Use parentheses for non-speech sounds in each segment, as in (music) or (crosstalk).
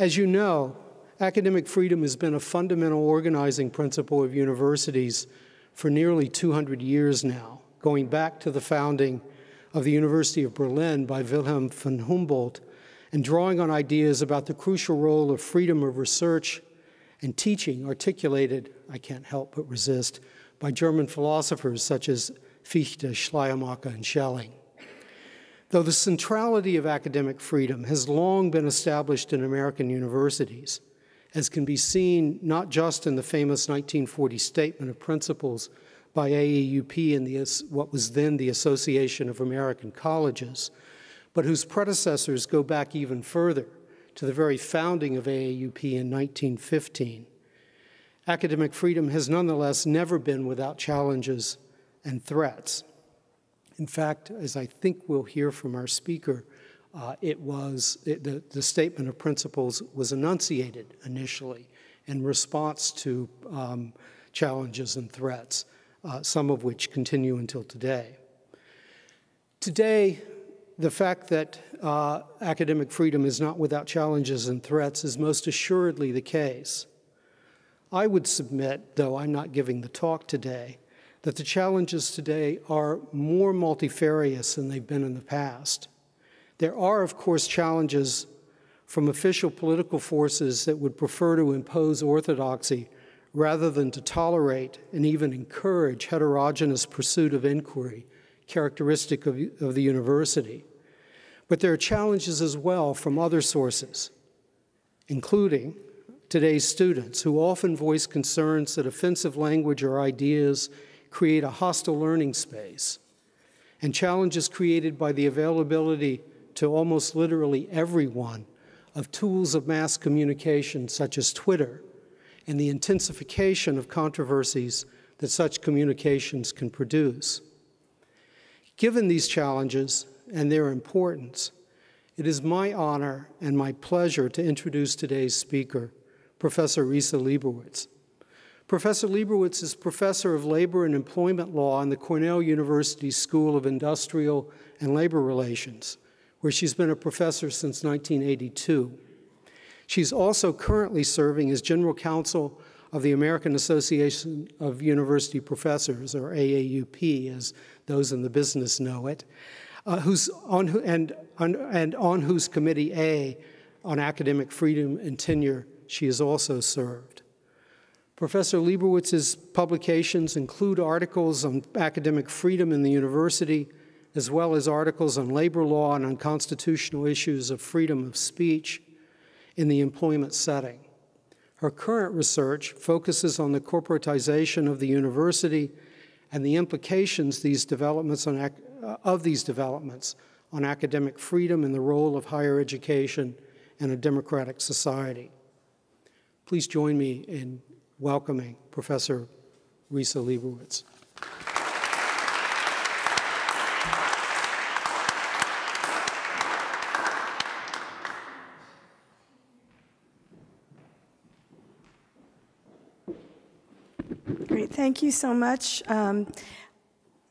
As you know, academic freedom has been a fundamental organizing principle of universities for nearly 200 years now, going back to the founding of the University of Berlin by Wilhelm von Humboldt and drawing on ideas about the crucial role of freedom of research and teaching articulated, I can't help but resist, by German philosophers such as Fichte, Schleiermacher, and Schelling. Though the centrality of academic freedom has long been established in American universities, as can be seen not just in the famous 1940 Statement of Principles by AAUP and the, what was then the Association of American Colleges, but whose predecessors go back even further to the very founding of AAUP in 1915. Academic freedom has nonetheless never been without challenges and threats. In fact, as I think we'll hear from our speaker, uh, it was it, the, the statement of principles was enunciated initially in response to um, challenges and threats, uh, some of which continue until today. Today, the fact that uh, academic freedom is not without challenges and threats is most assuredly the case. I would submit, though I'm not giving the talk today, that the challenges today are more multifarious than they've been in the past. There are, of course, challenges from official political forces that would prefer to impose orthodoxy rather than to tolerate and even encourage heterogeneous pursuit of inquiry, characteristic of, of the university. But there are challenges as well from other sources, including today's students, who often voice concerns that offensive language or ideas create a hostile learning space, and challenges created by the availability to almost literally everyone of tools of mass communication such as Twitter and the intensification of controversies that such communications can produce. Given these challenges and their importance, it is my honor and my pleasure to introduce today's speaker, Professor Risa Lieberwitz. Professor Lieberwitz is professor of labor and employment law in the Cornell University School of Industrial and Labor Relations, where she's been a professor since 1982. She's also currently serving as general counsel of the American Association of University Professors, or AAUP, as those in the business know it, uh, who's on, and, on, and on whose Committee A on Academic Freedom and Tenure she has also served. Professor Lieberwitz's publications include articles on academic freedom in the university, as well as articles on labor law and on constitutional issues of freedom of speech in the employment setting. Her current research focuses on the corporatization of the university and the implications these developments on, uh, of these developments on academic freedom and the role of higher education in a democratic society. Please join me in welcoming Professor Risa Lieberwitz. Great, thank you so much. Um,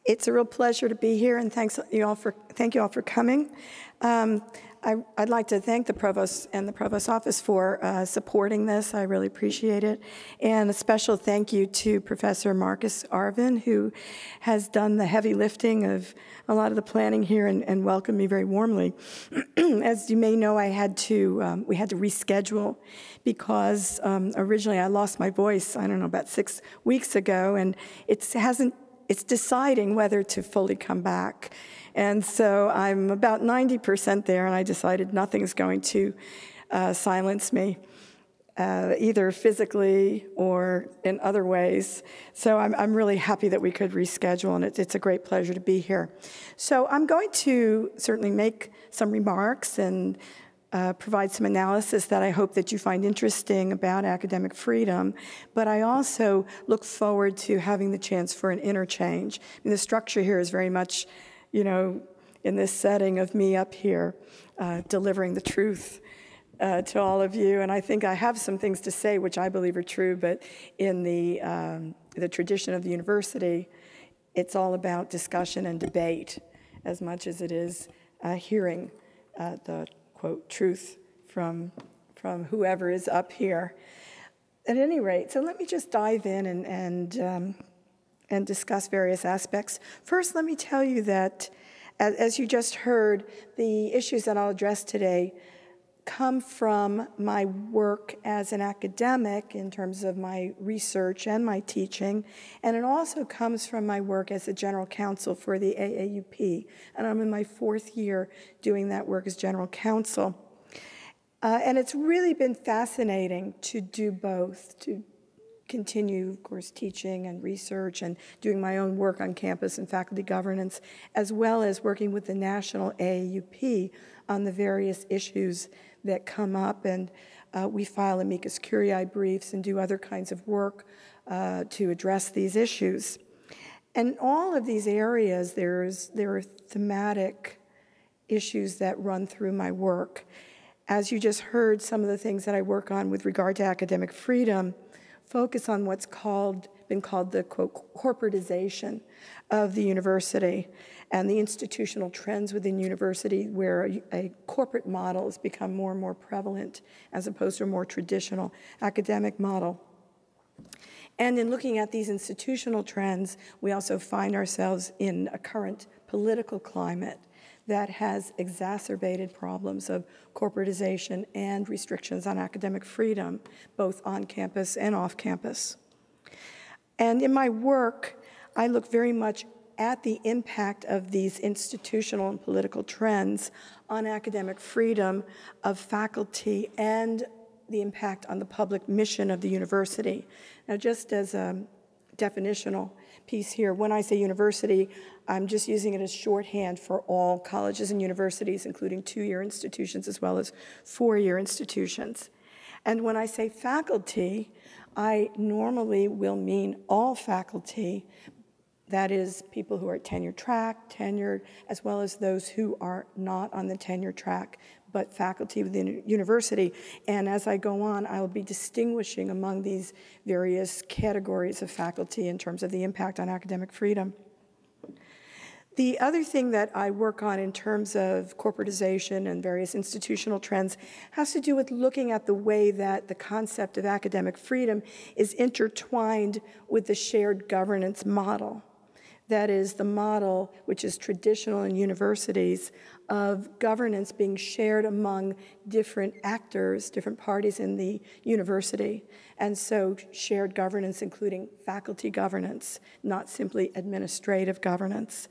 it's a real pleasure to be here, and thanks you all for thank you all for coming. Um, I, would like to thank the provost and the provost office for uh, supporting this. I really appreciate it. And a special thank you to Professor Marcus Arvin, who has done the heavy lifting of a lot of the planning here and, and welcomed me very warmly. (clears throat) As you may know, I had to, um, we had to reschedule because um, originally I lost my voice, I don't know, about six weeks ago, and it hasn't, it's deciding whether to fully come back. And so I'm about 90% there, and I decided nothing's going to uh, silence me, uh, either physically or in other ways. So I'm, I'm really happy that we could reschedule, and it, it's a great pleasure to be here. So I'm going to certainly make some remarks and uh, provide some analysis that I hope that you find interesting about academic freedom, but I also look forward to having the chance for an interchange. I mean, the structure here is very much you know, in this setting of me up here uh, delivering the truth uh, to all of you. And I think I have some things to say which I believe are true, but in the, um, the tradition of the university, it's all about discussion and debate as much as it is uh, hearing uh, the quote truth from from whoever is up here. At any rate, so let me just dive in and, and, um, and discuss various aspects. First, let me tell you that, as, you just heard, the issues that I'll address today come from my work as an academic in terms of my research and my teaching, and it also comes from my work as a general counsel for the AAUP. And I'm in my fourth year doing that work as general counsel. Uh, and it's really been fascinating to do both, to continue, of course, teaching and research and doing my own work on campus and faculty governance, as well as working with the national AAUP on the various issues that come up, and uh, we file amicus curiae briefs and do other kinds of work uh, to address these issues. And all of these areas, there's, there are thematic issues that run through my work. As you just heard, some of the things that I work on with regard to academic freedom focus on what's called, been called the quote, corporatization of the university and the institutional trends within university where a, a, corporate model has become more and more prevalent as opposed to a more traditional academic model. And in looking at these institutional trends, we also find ourselves in a current political climate that has exacerbated problems of corporatization and restrictions on academic freedom, both on campus and off campus. And in my work, I look very much at the impact of these institutional and political trends on academic freedom of faculty and the impact on the public mission of the university. Now, just as a definitional piece here, when I say university, I'm just using it as shorthand for all colleges and universities, including two-year institutions as well as four-year institutions. And when I say faculty, I normally will mean all faculty, that is, people who are tenure track, tenured, as well as those who are not on the tenure track, but faculty within the university. And as I go on, I will be distinguishing among these various categories of faculty in terms of the impact on academic freedom. The other thing that I work on in terms of corporatization and various institutional trends has to do with looking at the way that the concept of academic freedom is intertwined with the shared governance model. That is the model which is traditional in universities of governance being shared among different actors, different parties in the university. And so shared governance, including faculty governance, not simply administrative governance.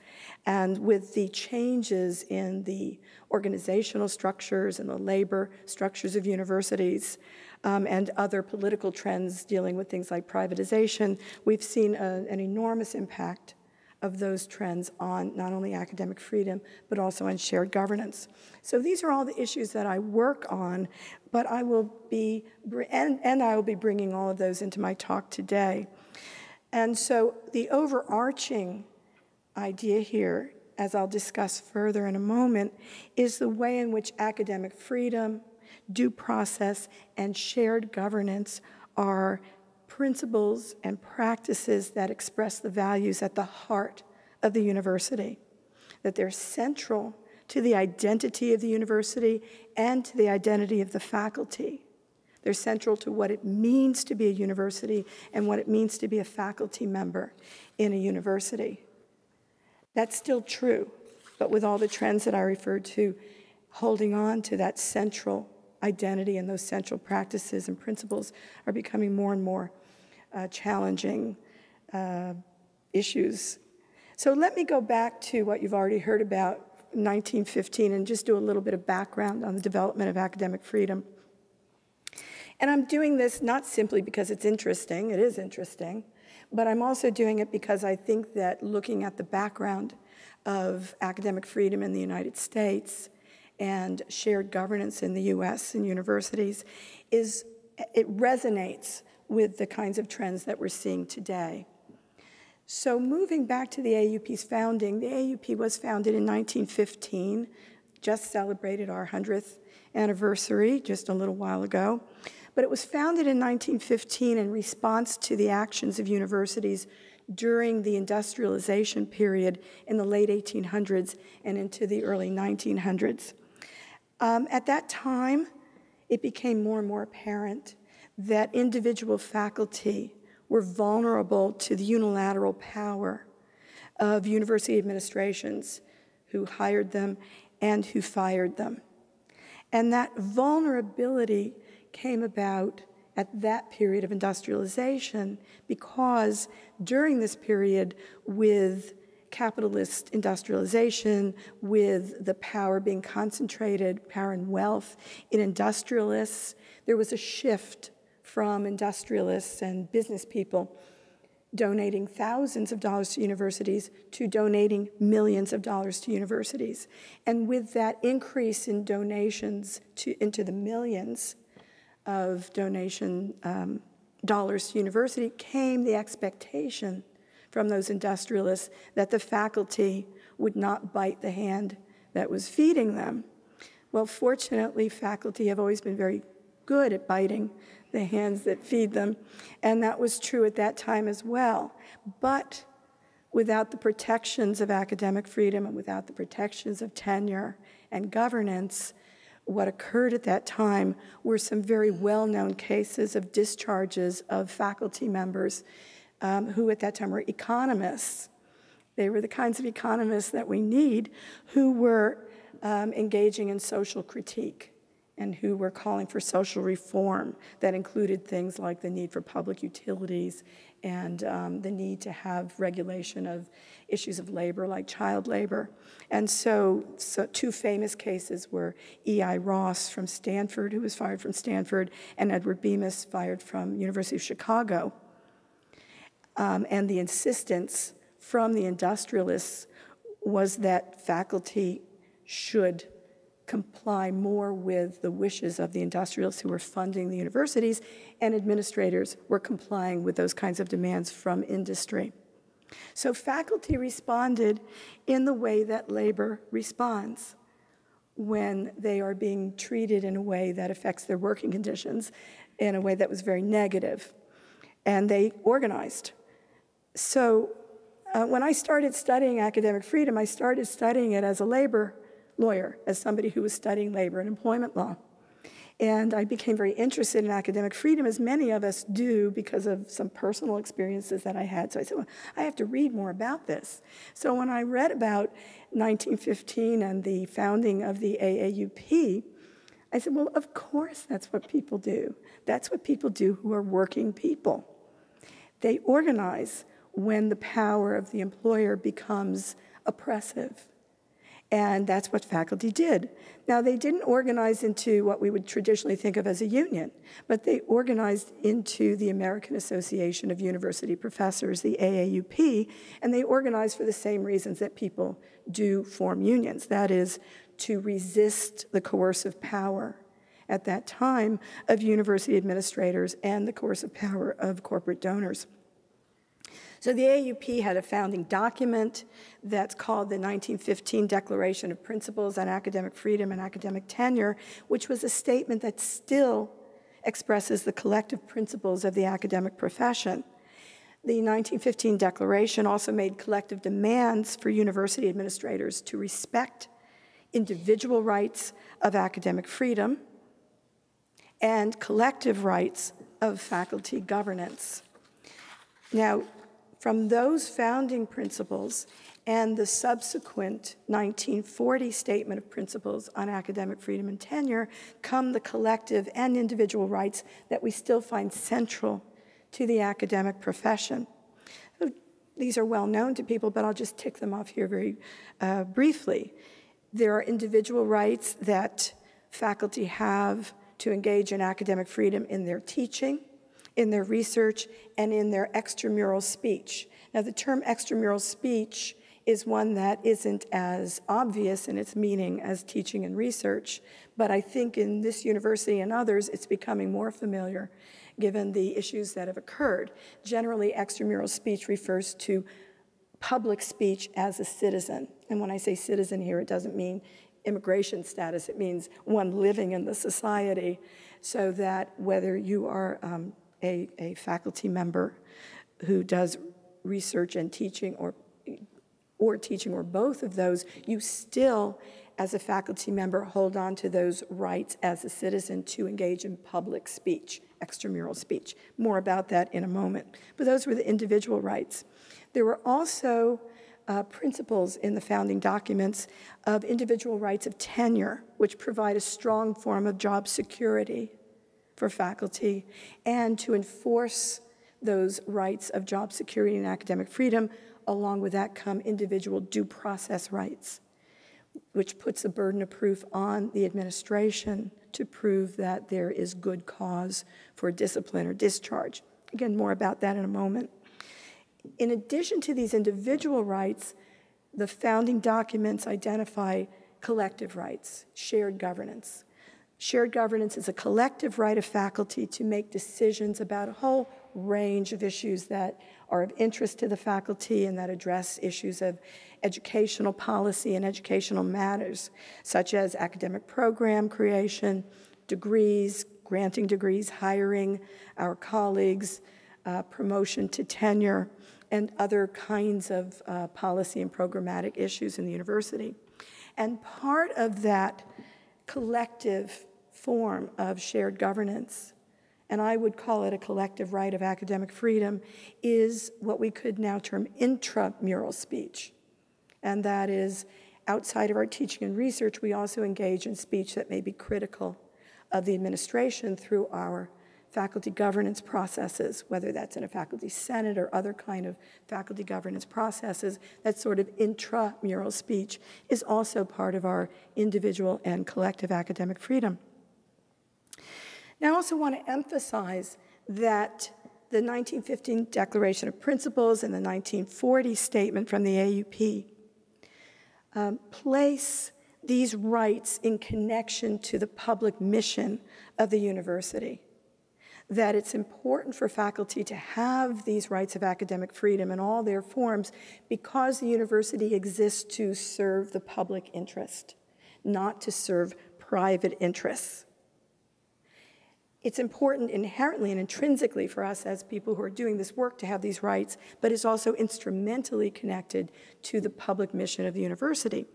And with the changes in the organizational structures and the labor structures of universities, um, and other political trends dealing with things like privatization, we've seen a, an enormous impact of those trends on not only academic freedom, but also on shared governance. So these are all the issues that I work on, but I will be, and, and I will be bringing all of those into my talk today. And so the overarching idea here, as I'll discuss further in a moment, is the way in which academic freedom, due process, and shared governance are principles and practices that express the values at the heart of the university, that they're central to the identity of the university and to the identity of the faculty. They're central to what it means to be a university and what it means to be a faculty member in a university. That's still true, but with all the trends that I referred to, holding on to that central identity and those central practices and principles are becoming more and more challenging uh, issues. So let me go back to what you've already heard about 1915 and just do a little bit of background on the development of academic freedom. And I'm doing this not simply because it's interesting, it is interesting, but I'm also doing it because I think that looking at the background of academic freedom in the United States and shared governance in the US and universities is it resonates with the kinds of trends that we're seeing today. So moving back to the AUP's founding, the AUP was founded in 1915, just celebrated our 100th anniversary just a little while ago. But it was founded in 1915 in response to the actions of universities during the industrialization period in the late 1800s and into the early 1900s. Um, at that time, it became more and more apparent that individual faculty were vulnerable to the unilateral power of university administrations who hired them and who fired them. And that vulnerability came about at that period of industrialization because during this period, with capitalist industrialization, with the power being concentrated, power and wealth in industrialists, there was a shift from industrialists and business people donating thousands of dollars to universities to donating millions of dollars to universities. And with that increase in donations to, into the millions of donation um, dollars to university came the expectation from those industrialists that the faculty would not bite the hand that was feeding them. Well, fortunately, faculty have always been very good at biting the hands that feed them, and that was true at that time as well. But without the protections of academic freedom and without the protections of tenure and governance, what occurred at that time were some very well known cases of discharges of faculty members um, who at that time were economists. They were the kinds of economists that we need who were um, engaging in social critique and who were calling for social reform that included things like the need for public utilities and um, the need to have regulation of issues of labor like child labor. And so, so two famous cases were E.A. Ross from Stanford, who was fired from Stanford, and Edward Bemis, fired from University of Chicago. Um, and the insistence from the industrialists was that faculty should comply more with the wishes of the industrialists who were funding the universities, and administrators were complying with those kinds of demands from industry. So faculty responded in the way that labor responds when they are being treated in a way that affects their working conditions in a way that was very negative. And they organized. So uh, when I started studying academic freedom, I started studying it as a labor lawyer, as somebody who was studying labor and employment law. And I became very interested in academic freedom, as many of us do, because of some personal experiences that I had. So I said, well, I have to read more about this. So when I read about 1915 and the founding of the AAUP, I said, well, of course that's what people do. That's what people do who are working people. They organize when the power of the employer becomes oppressive and that's what faculty did. Now, they didn't organize into what we would traditionally think of as a union, but they organized into the American Association of University Professors, the AAUP, and they organized for the same reasons that people do form unions that is, to resist the coercive power at that time of university administrators and the coercive power of corporate donors. So the AUP had a founding document that's called the 1915 Declaration of Principles on Academic Freedom and Academic Tenure, which was a statement that still expresses the collective principles of the academic profession. The 1915 Declaration also made collective demands for university administrators to respect individual rights of academic freedom and collective rights of faculty governance. Now, from those founding principles and the subsequent 1940 Statement of Principles on Academic Freedom and Tenure come the collective and individual rights that we still find central to the academic profession. These are well known to people, but I'll just tick them off here very uh, briefly. There are individual rights that faculty have to engage in academic freedom in their teaching, in their research and in their extramural speech. Now, the term extramural speech is one that isn't as obvious in its meaning as teaching and research, but I think in this university and others, it's becoming more familiar given the issues that have occurred. Generally, extramural speech refers to public speech as a citizen. And when I say citizen here, it doesn't mean immigration status, it means one living in the society, so that whether you are um, a, a faculty member who does research and teaching or or teaching or both of those, you still as a faculty member, hold on to those rights as a citizen to engage in public speech, extramural speech. More about that in a moment. But those were the individual rights. There were also uh, principles in the founding documents of individual rights of tenure, which provide a strong form of job security for faculty, and to enforce those rights of job security and academic freedom. Along with that come individual due process rights which puts a burden of proof on the administration to prove that there is good cause for discipline or discharge. Again, more about that in a moment. In addition to these individual rights, the founding documents identify collective rights, shared governance. Shared governance is a collective right of faculty to make decisions about a whole range of issues that are of interest to the faculty and that address issues of educational policy and educational matters, such as academic program creation, degrees, granting degrees, hiring our colleagues, uh, promotion to tenure, and other kinds of uh, policy and programmatic issues in the university. And part of that collective form of shared governance, and I would call it a collective right of academic freedom, is what we could now term intramural speech and that is outside of our teaching and research, we also engage in speech that may be critical of the administration through our faculty governance processes, whether that's in a faculty senate or other kind of faculty governance processes, that sort of intramural speech is also part of our individual and collective academic freedom. Now, I also want to emphasize that the 1915 Declaration of Principles and the 1940 statement from the AUP um, place these rights in connection to the public mission of the university. That it's important for faculty to have these rights of academic freedom in all their forms because the university exists to serve the public interest, not to serve private interests. It's important inherently and intrinsically for us as people who are doing this work to have these rights, but it's also instrumentally connected to the public mission of the university.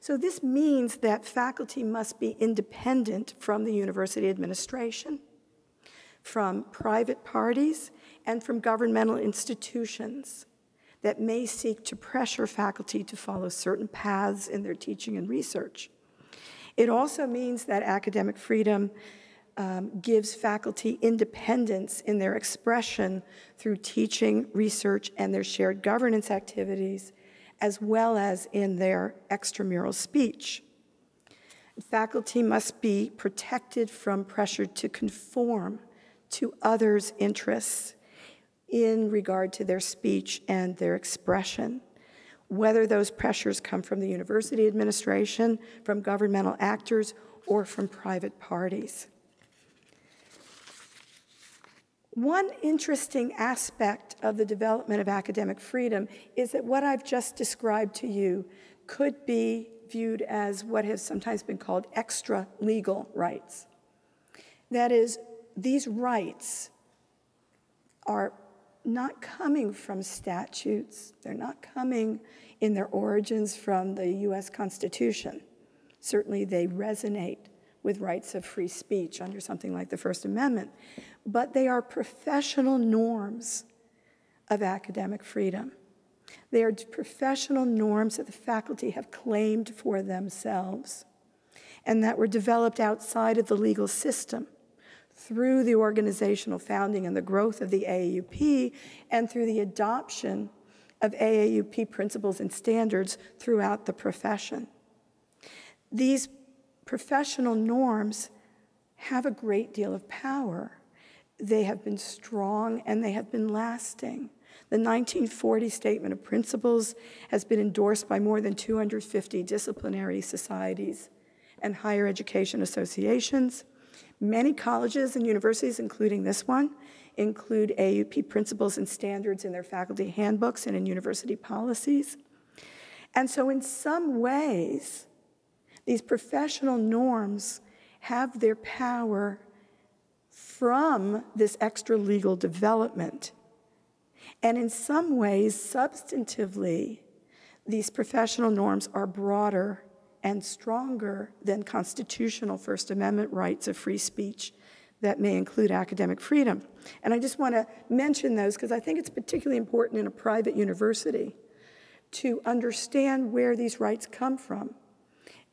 So this means that faculty must be independent from the university administration, from private parties, and from governmental institutions that may seek to pressure faculty to follow certain paths in their teaching and research. It also means that academic freedom um, gives faculty independence in their expression through teaching, research, and their shared governance activities, as well as in their extramural speech. Faculty must be protected from pressure to conform to others' interests in regard to their speech and their expression, whether those pressures come from the university administration, from governmental actors, or from private parties. One interesting aspect of the development of academic freedom is that what I've just described to you could be viewed as what has sometimes been called extra legal rights. That is, these rights are not coming from statutes, they're not coming in their origins from the US Constitution. Certainly, they resonate with rights of free speech under something like the First Amendment but they are professional norms of academic freedom. They are professional norms that the faculty have claimed for themselves and that were developed outside of the legal system through the organizational founding and the growth of the AAUP and through the adoption of AAUP principles and standards throughout the profession. These professional norms have a great deal of power they have been strong and they have been lasting. The 1940 Statement of Principles has been endorsed by more than 250 disciplinary societies and higher education associations. Many colleges and universities, including this one, include AUP principles and standards in their faculty handbooks and in university policies. And so, in some ways, these professional norms have their power from this extra legal development. And in some ways, substantively, these professional norms are broader and stronger than constitutional First Amendment rights of free speech that may include academic freedom. And I just want to mention those because I think it's particularly important in a private university to understand where these rights come from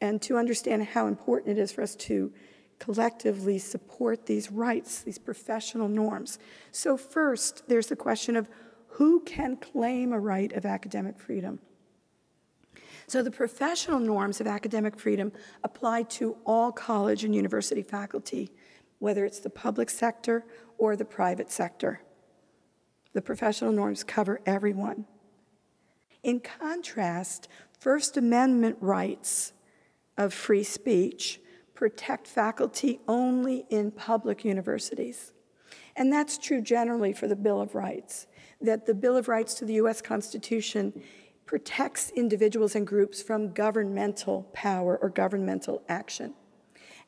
and to understand how important it is for us to collectively support these rights, these professional norms. So, first, there's the question of who can claim a right of academic freedom. So, the professional norms of academic freedom apply to all college and university faculty, whether it's the public sector or the private sector. The professional norms cover everyone. In contrast, First Amendment rights of free speech protect faculty only in public universities. And that's true generally for the Bill of Rights, that the Bill of Rights to the US Constitution protects individuals and groups from governmental power or governmental action.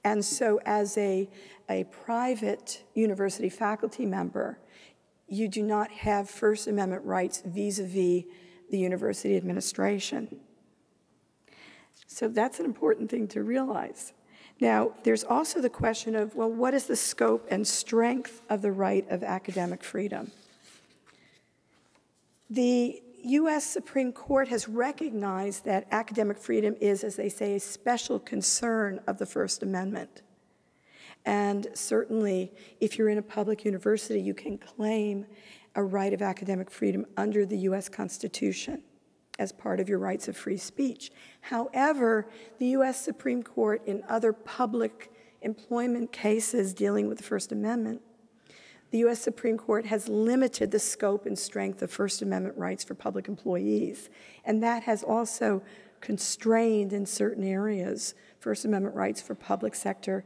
And so, as a, a private university faculty member, you do not have First Amendment rights vis a vis the university administration. So, that's an important thing to realize. Now, there's also the question of well, what is the scope and strength of the right of academic freedom? The US Supreme Court has recognized that academic freedom is, as they say, a special concern of the First Amendment. And certainly, if you're in a public university, you can claim a right of academic freedom under the US Constitution as part of your rights of free speech. However, the US Supreme Court, in other public employment cases dealing with the First Amendment, the US Supreme Court has limited the scope and strength of First Amendment rights for public employees. And that has also constrained in certain areas First Amendment rights for public sector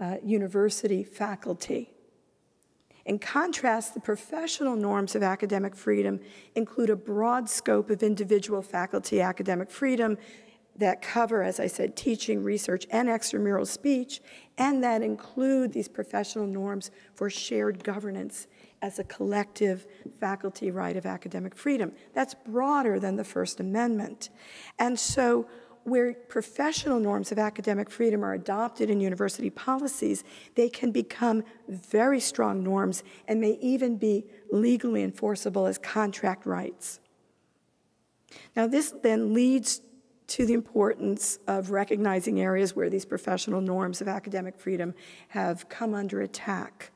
uh, university faculty. In contrast, the professional norms of academic freedom include a broad scope of individual faculty academic freedom that cover, as I said, teaching, research, and extramural speech, and that include these professional norms for shared governance as a collective faculty right of academic freedom. That's broader than the First Amendment. And so where professional norms of academic freedom are adopted in university policies, they can become very strong norms and may even be legally enforceable as contract rights. Now, this then leads to the importance of recognizing areas where these professional norms of academic freedom have come under attack.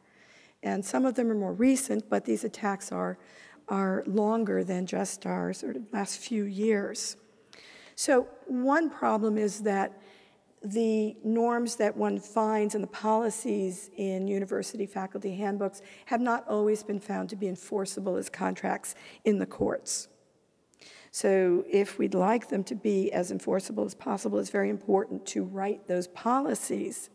And some of them are more recent, but these attacks are, are longer than just our sort of last few years. So, one problem is that the norms that one finds and the policies in university faculty handbooks have not always been found to be enforceable as contracts in the courts. So, if we'd like them to be as enforceable as possible, it's very important to write those policies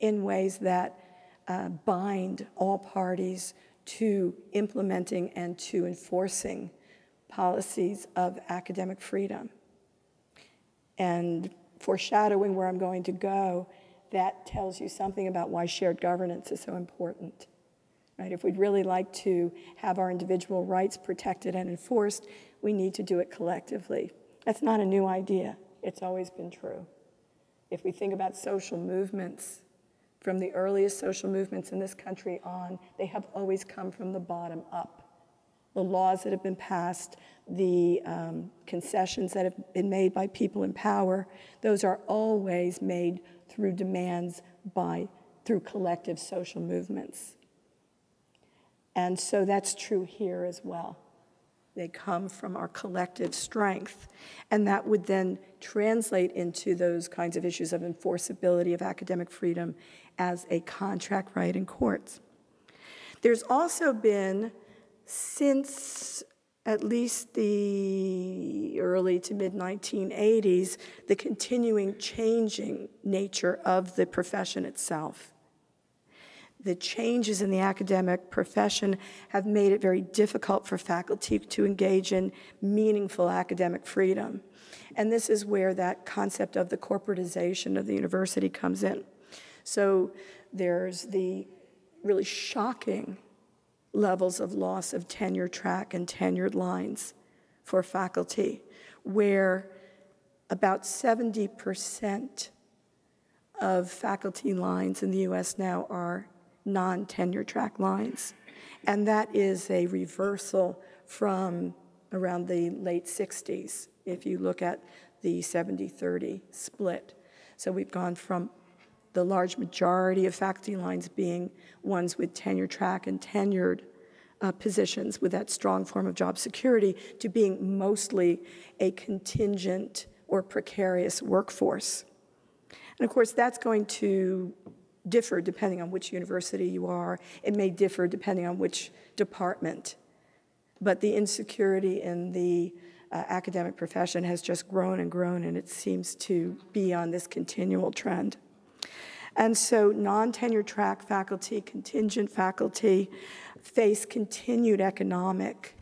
in ways that uh, bind all parties to implementing and to enforcing policies of academic freedom and foreshadowing where I'm going to go, that tells you something about why shared governance is so important. Right? If we'd really like to have our individual rights protected and enforced, we need to do it collectively. That's not a new idea. It's always been true. If we think about social movements, from the earliest social movements in this country on, they have always come from the bottom up the laws that have been passed, the um, concessions that have been made by people in power, those are always made through demands by, through collective social movements. And so that's true here as well. They come from our collective strength. And that would then translate into those kinds of issues of enforceability of academic freedom as a contract right in courts. There's also been since at least the early to mid 1980s, the continuing changing nature of the profession itself. The changes in the academic profession have made it very difficult for faculty to engage in meaningful academic freedom. And this is where that concept of the corporatization of the university comes in. So there's the really shocking levels of loss of tenure track and tenured lines for faculty, where about 70% of faculty lines in the US now are non tenure track lines. And that is a reversal from around the late 60s, if you look at the 70 30 split. So we've gone from the large majority of faculty lines being ones with tenure track and tenured uh, positions with that strong form of job security to being mostly a contingent or precarious workforce. And of course, that's going to differ depending on which university you are. It may differ depending on which department. But the insecurity in the uh, academic profession has just grown and grown, and it seems to be on this continual trend. And so, non tenure track faculty, contingent faculty face continued economic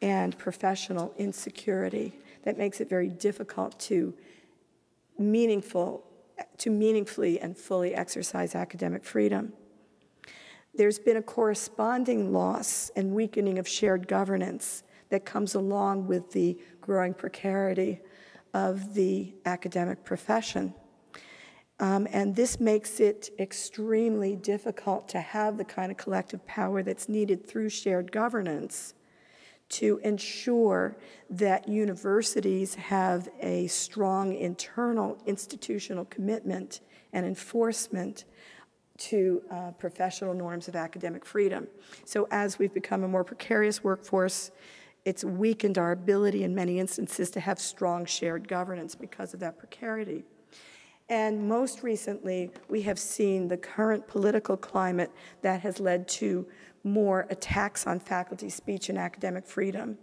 and professional insecurity that makes it very difficult to meaningful to meaningfully and fully exercise academic freedom. There's been a corresponding loss and weakening of shared governance that comes along with the growing precarity of the academic profession. Um, and this makes it extremely difficult to have the kind of collective power that's needed through shared governance to ensure that universities have a strong internal institutional commitment and enforcement to uh, professional norms of academic freedom. So, as we've become a more precarious workforce, it's weakened our ability in many instances to have strong shared governance because of that precarity. And most recently, we have seen the current political climate that has led to more attacks on faculty speech and academic freedom.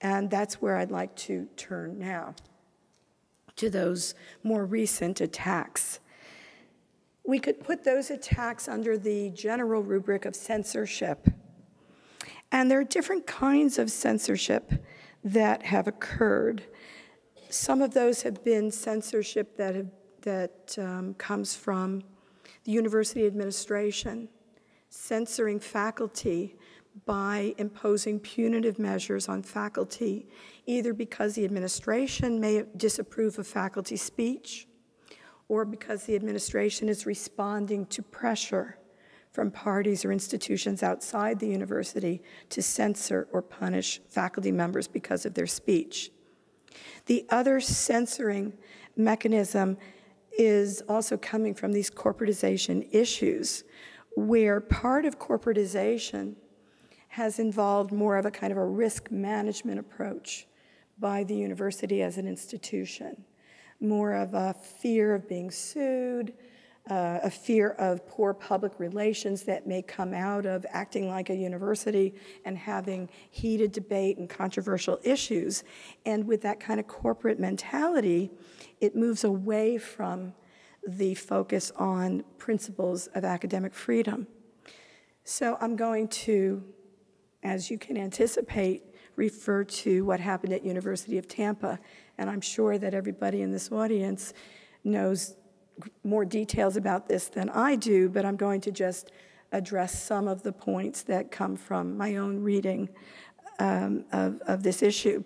And that's where I'd like to turn now to those more recent attacks. We could put those attacks under the general rubric of censorship. And there are different kinds of censorship that have occurred. Some of those have been censorship that have that um, comes from the university administration censoring faculty by imposing punitive measures on faculty, either because the administration may disapprove of faculty speech or because the administration is responding to pressure from parties or institutions outside the university to censor or punish faculty members because of their speech. The other censoring mechanism is also coming from these corporatization issues, where part of corporatization has involved more of a kind of a risk management approach by the university as an institution, more of a fear of being sued, uh, a fear of poor public relations that may come out of acting like a university and having heated debate and controversial issues. And with that kind of corporate mentality, it moves away from the focus on principles of academic freedom. So I'm going to, as you can anticipate, refer to what happened at University of Tampa, and I'm sure that everybody in this audience knows more details about this than I do, but I'm going to just address some of the points that come from my own reading um, of, of this issue.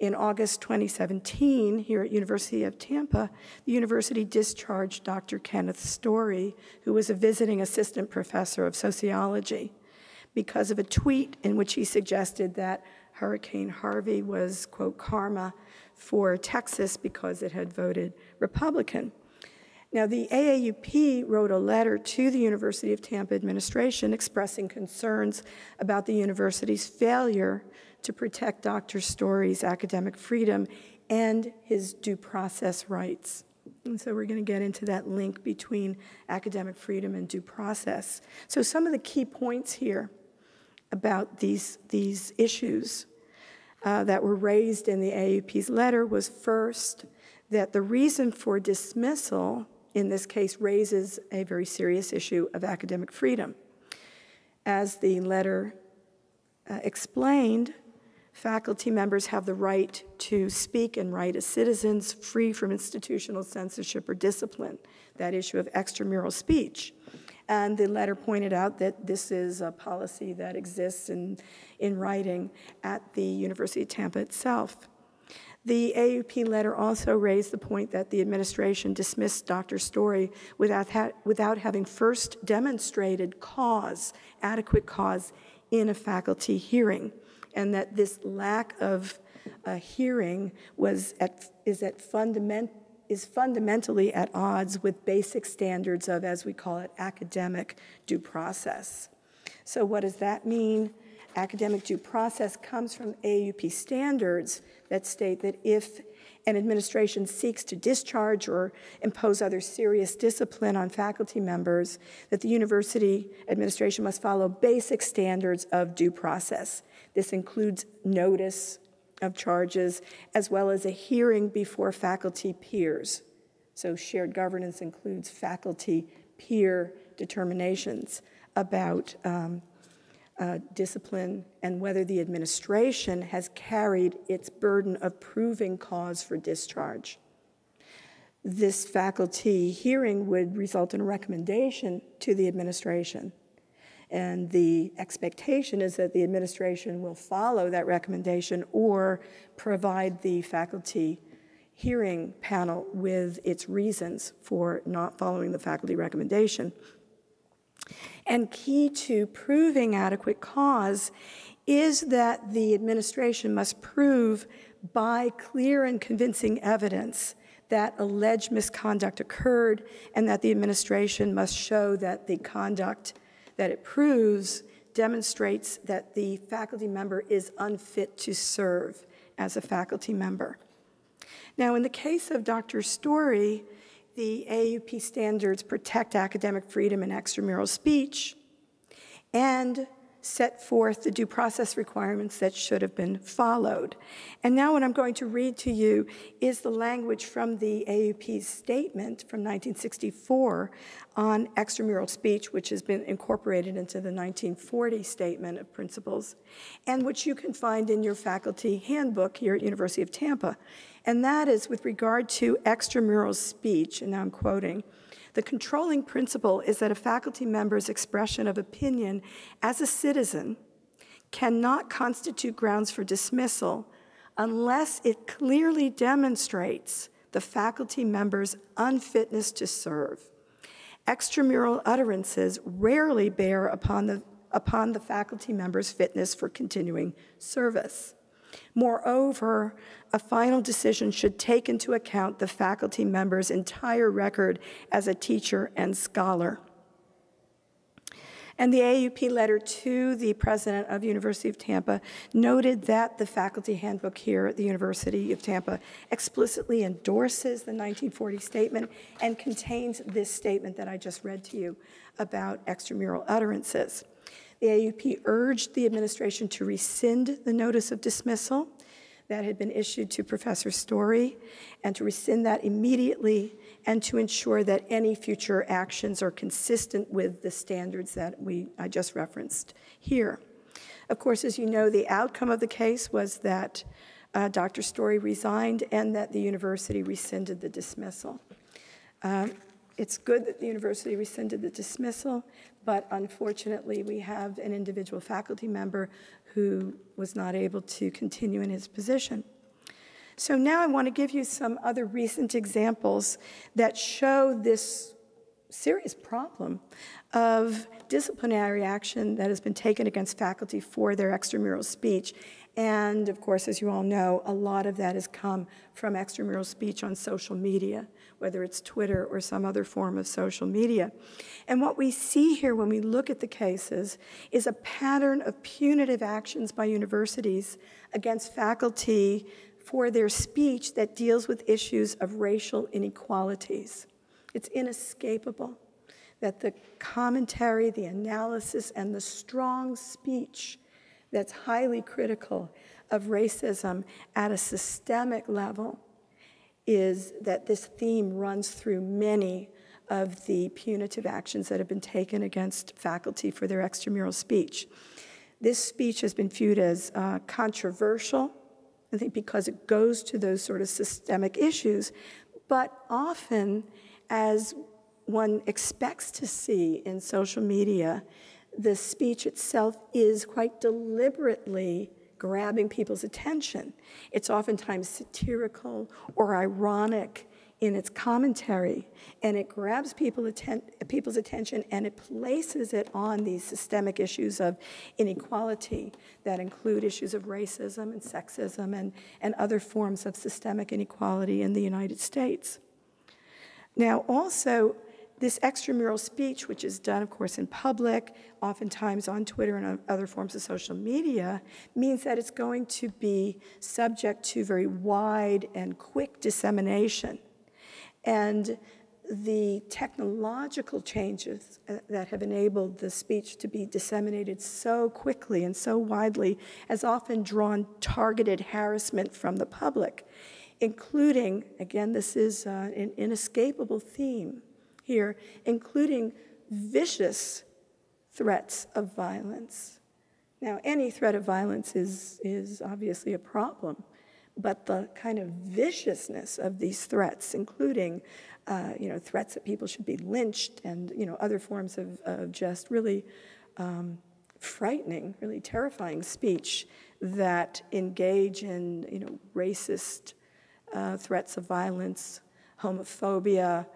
In August 2017, here at University of Tampa, the university discharged Dr. Kenneth Storey, who was a visiting assistant professor of sociology, because of a tweet in which he suggested that Hurricane Harvey was, quote, karma for Texas because it had voted Republican. Now, the AAUP wrote a letter to the University of Tampa administration expressing concerns about the university's failure to protect Dr. Storey's academic freedom and his due process rights. And so we're going to get into that link between academic freedom and due process. So some of the key points here about these, these issues uh, that were raised in the AUP's letter was first that the reason for dismissal in this case raises a very serious issue of academic freedom. As the letter uh, explained, Faculty members have the right to speak and write as citizens free from institutional censorship or discipline, that issue of extramural speech. And the letter pointed out that this is a policy that exists in, in writing at the University of Tampa itself. The AUP letter also raised the point that the administration dismissed Dr. Storey without, ha without having first demonstrated cause, adequate cause, in a faculty hearing, and that this lack of a hearing was at, is, at fundament, is fundamentally at odds with basic standards of, as we call it, academic due process. So, what does that mean? Academic due process comes from AAUP standards that state that if an administration seeks to discharge or impose other serious discipline on faculty members, that the university administration must follow basic standards of due process. This includes notice of charges as well as a hearing before faculty peers. So, shared governance includes faculty peer determinations about um, uh, discipline and whether the administration has carried its burden of proving cause for discharge. This faculty hearing would result in a recommendation to the administration. And the expectation is that the administration will follow that recommendation or provide the faculty hearing panel with its reasons for not following the faculty recommendation. And key to proving adequate cause is that the administration must prove by clear and convincing evidence that alleged misconduct occurred and that the administration must show that the conduct that it proves demonstrates that the faculty member is unfit to serve as a faculty member. Now, in the case of Dr. Storey, the AAUP standards protect academic freedom and extramural speech and set forth the due process requirements that should have been followed. And now what I'm going to read to you is the language from the AAUP's statement from 1964 on extramural speech, which has been incorporated into the 1940 Statement of Principles, and which you can find in your faculty handbook here at University of Tampa and that is with regard to extramural speech, and now I'm quoting. The controlling principle is that a faculty member's expression of opinion as a citizen cannot constitute grounds for dismissal unless it clearly demonstrates the faculty member's unfitness to serve. Extramural utterances rarely bear upon the, upon the faculty member's fitness for continuing service. Moreover, a final decision should take into account the faculty member's entire record as a teacher and scholar. And the AAUP letter to the president of University of Tampa noted that the faculty handbook here at the University of Tampa explicitly endorses the 1940 statement and contains this statement that I just read to you about extramural utterances. The AAUP urged the administration to rescind the notice of dismissal that had been issued to Professor Storey and to rescind that immediately and to ensure that any future actions are consistent with the standards that we, I just referenced here. Of course, as you know, the outcome of the case was that uh, Dr. Storey resigned and that the university rescinded the dismissal. Um, it's good that the university rescinded the dismissal, but unfortunately, we have an individual faculty member who was not able to continue in his position. So now I want to give you some other recent examples that show this serious problem of disciplinary action that has been taken against faculty for their extramural speech. And of course, as you all know, a lot of that has come from extramural speech on social media whether it's Twitter or some other form of social media. And what we see here when we look at the cases is a pattern of punitive actions by universities against faculty for their speech that deals with issues of racial inequalities. It's inescapable that the commentary, the analysis, and the strong speech that's highly critical of racism at a systemic level is that this theme runs through many of the punitive actions that have been taken against faculty for their extramural speech. This speech has been viewed as uh, controversial, I think because it goes to those sort of systemic issues, but often, as one expects to see in social media, the speech itself is quite deliberately grabbing people's attention. It's oftentimes satirical or ironic in its commentary, and it grabs people atten people's attention and it places it on these systemic issues of inequality that include issues of racism and sexism and, and other forms of systemic inequality in the United States. Now, also, this extramural speech, which is done, of course, in public, oftentimes on Twitter and other forms of social media, means that it's going to be subject to very wide and quick dissemination. And the technological changes uh, that have enabled the speech to be disseminated so quickly and so widely has often drawn targeted harassment from the public, including, again, this is uh, an inescapable theme here, including vicious threats of violence. Now, any threat of violence is, is obviously a problem but the kind of viciousness of these threats, including, uh, you know, threats that people should be lynched and, you know, other forms of, of just really um, frightening, really terrifying speech that engage in, you know, racist uh, threats of violence, homophobia,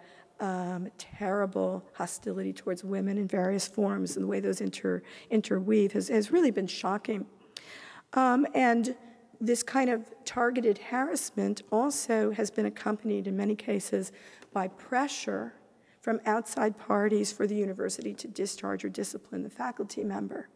um, terrible hostility towards women in various forms, and the way those inter, interweave has, has really been shocking. Um, and this kind of targeted harassment also has been accompanied in many cases by pressure from outside parties for the university to discharge or discipline the faculty member.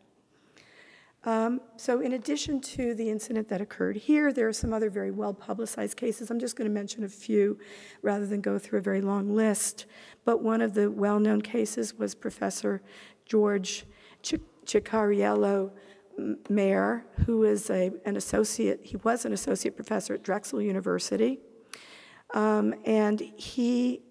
Um, so in addition to the incident that occurred here, there are some other very well publicized cases. I'm just going to mention a few rather than go through a very long list. But one of the well-known cases was Professor George Ch Cicariello Mayer, who is a, an associate, he was an associate professor at Drexel University, um, and he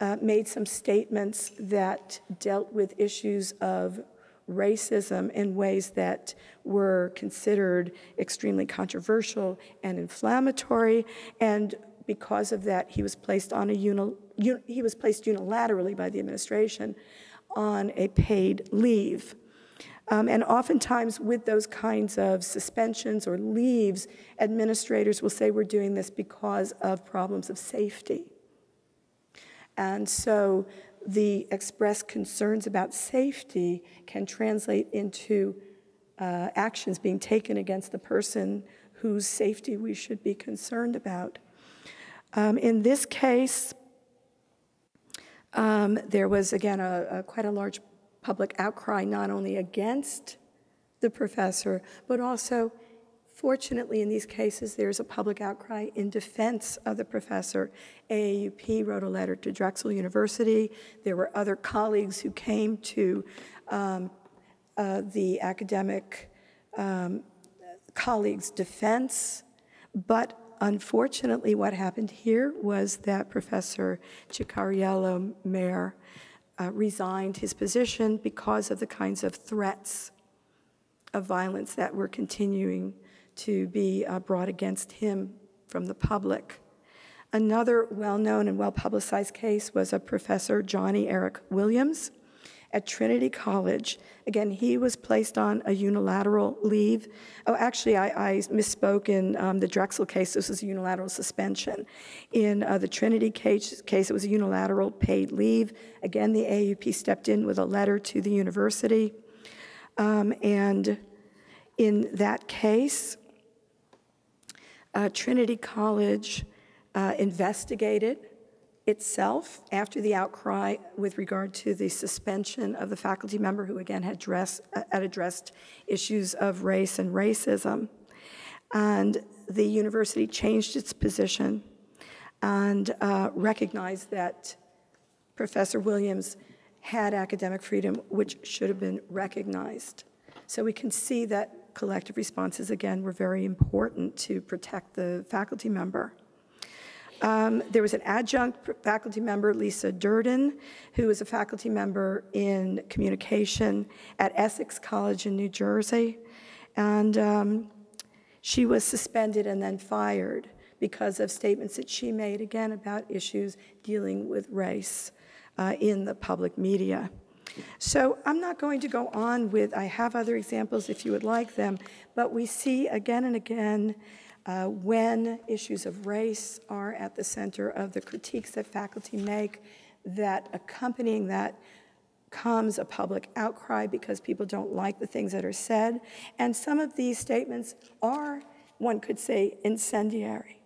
uh, made some statements that dealt with issues of racism in ways that were considered extremely controversial and inflammatory, and because of that, he was placed on a uni, he was placed unilaterally by the administration on a paid leave. Um, and oftentimes, with those kinds of suspensions or leaves, administrators will say we're doing this because of problems of safety. And so the expressed concerns about safety can translate into uh, actions being taken against the person whose safety we should be concerned about. Um, in this case, um, there was, again, a, a, quite a large public outcry not only against the professor, but also, fortunately, in these cases, there's a public outcry in defense of the professor. AAUP wrote a letter to Drexel University. There were other colleagues who came to um, uh, the academic um, colleagues' defense, but unfortunately, what happened here was that Professor Cicariello Mayer uh, resigned his position because of the kinds of threats of violence that were continuing to be uh, brought against him from the public. Another well known and well publicized case was of Professor Johnny Eric Williams, at Trinity College. Again, he was placed on a unilateral leave. Oh, actually, I, I misspoke in um, the Drexel case. This was a unilateral suspension. In uh, the Trinity case, case, it was a unilateral paid leave. Again, the AAUP stepped in with a letter to the university. Um, and in that case, uh, Trinity College uh, investigated itself after the outcry with regard to the suspension of the faculty member who again had, dress, uh, had addressed issues of race and racism. And the university changed its position and uh, recognized that Professor Williams had academic freedom, which should have been recognized. So we can see that collective responses, again, were very important to protect the faculty member. Um, there was an adjunct faculty member, Lisa Durden, who was a faculty member in communication at Essex College in New Jersey. And um, she was suspended and then fired because of statements that she made, again, about issues dealing with race uh, in the public media. So I'm not going to go on with, I have other examples if you would like them, but we see again and again uh, when issues of race are at the center of the critiques that faculty make, that accompanying that comes a public outcry because people don't like the things that are said. And some of these statements are, one could say, incendiary.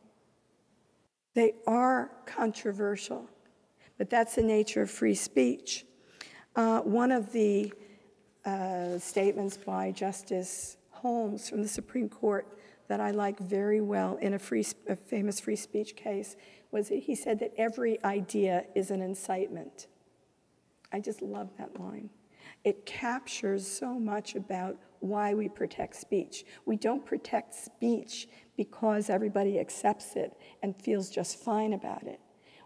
They are controversial, but that's the nature of free speech. Uh, one of the uh, statements by Justice Holmes from the Supreme Court that I like very well in a, free, a famous free speech case was that he said that every idea is an incitement. I just love that line. It captures so much about why we protect speech. We don't protect speech because everybody accepts it and feels just fine about it.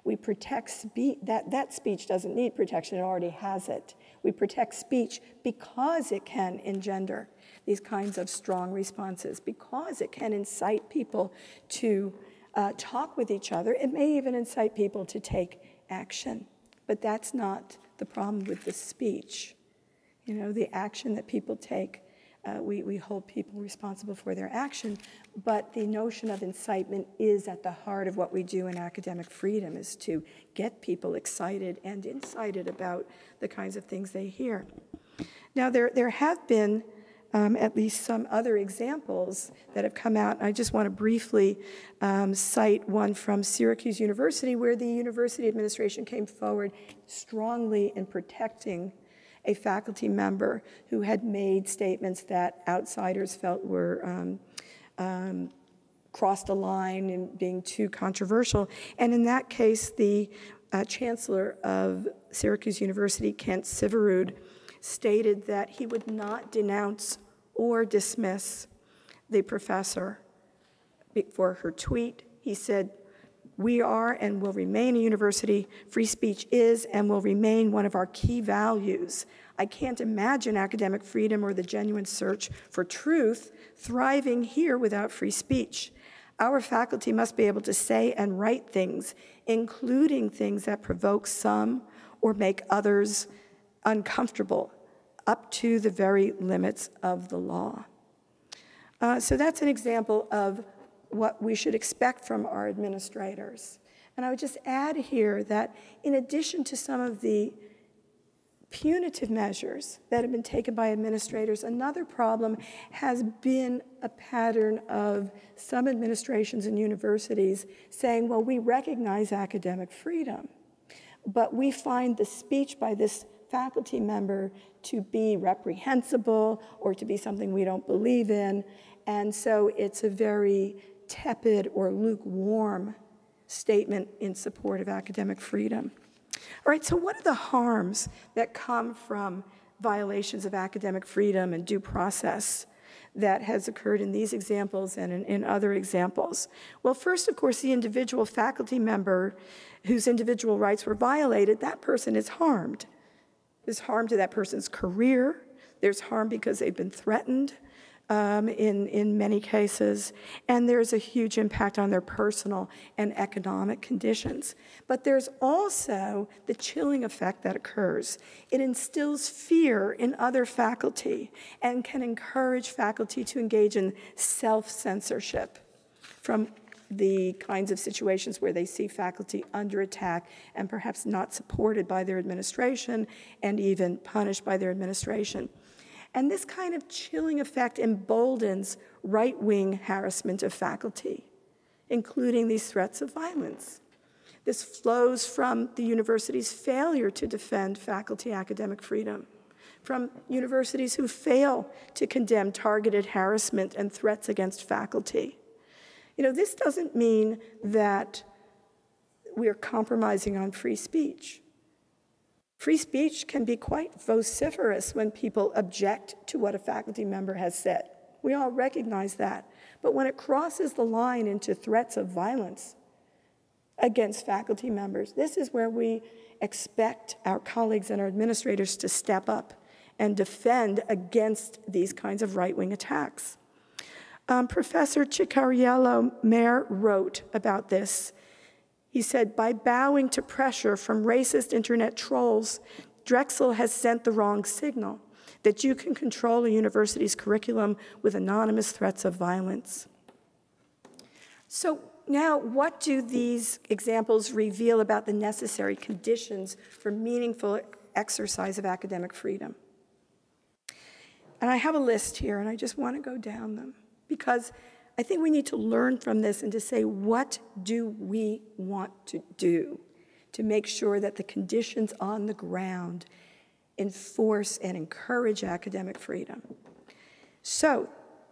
We protect speech, that, that speech doesn't need protection, it already has it. We protect speech because it can engender these kinds of strong responses, because it can incite people to uh, talk with each other. It may even incite people to take action. But that's not the problem with the speech. You know, the action that people take, uh, we, we hold people responsible for their action, but the notion of incitement is at the heart of what we do in academic freedom, is to get people excited and incited about the kinds of things they hear. Now, there, there have been um, at least some other examples that have come out. I just want to briefly um, cite one from Syracuse University, where the university administration came forward strongly in protecting a faculty member who had made statements that outsiders felt were um, um crossed a line in being too controversial. And in that case, the uh, chancellor of Syracuse University, Kent Syverud, stated that he would not denounce or dismiss the professor for her tweet. He said, We are and will remain a university. Free speech is and will remain one of our key values. I can't imagine academic freedom or the genuine search for truth thriving here without free speech. Our faculty must be able to say and write things, including things that provoke some or make others uncomfortable up to the very limits of the law. Uh, so that's an example of what we should expect from our administrators. And I would just add here that in addition to some of the punitive measures that have been taken by administrators, another problem has been a pattern of some administrations and universities saying, well, we recognize academic freedom, but we find the speech by this faculty member to be reprehensible or to be something we don't believe in. And so it's a very tepid or lukewarm statement in support of academic freedom. All right, so what are the harms that come from violations of academic freedom and due process that has occurred in these examples and in, in, other examples? Well, first, of course, the individual faculty member whose individual rights were violated, that person is harmed. There's harm to that person's career. There's harm because they've been threatened um, in, in many cases. And there's a huge impact on their personal and economic conditions. But there's also the chilling effect that occurs. It instills fear in other faculty and can encourage faculty to engage in self censorship from the kinds of situations where they see faculty under attack and perhaps not supported by their administration and even punished by their administration. And this kind of chilling effect emboldens right wing harassment of faculty, including these threats of violence. This flows from the university's failure to defend faculty academic freedom, from universities who fail to condemn targeted harassment and threats against faculty you know, this doesn't mean that we're compromising on free speech. Free speech can be quite vociferous when people object to what a faculty member has said. We all recognize that. But when it crosses the line into threats of violence against faculty members, this is where we expect our colleagues and our administrators to step up and defend against these kinds of right wing attacks. Um, Professor Ciccarello Mayer wrote about this. He said, by bowing to pressure from racist internet trolls Drexel has sent the wrong signal that you can control a university's curriculum with anonymous threats of violence. So, now, what do these examples reveal about the necessary conditions for meaningful exercise of academic freedom? And I have a list here, and I just want to go down them because I think we need to learn from this and to say, what do we want to do to make sure that the conditions on the ground enforce and encourage academic freedom? So,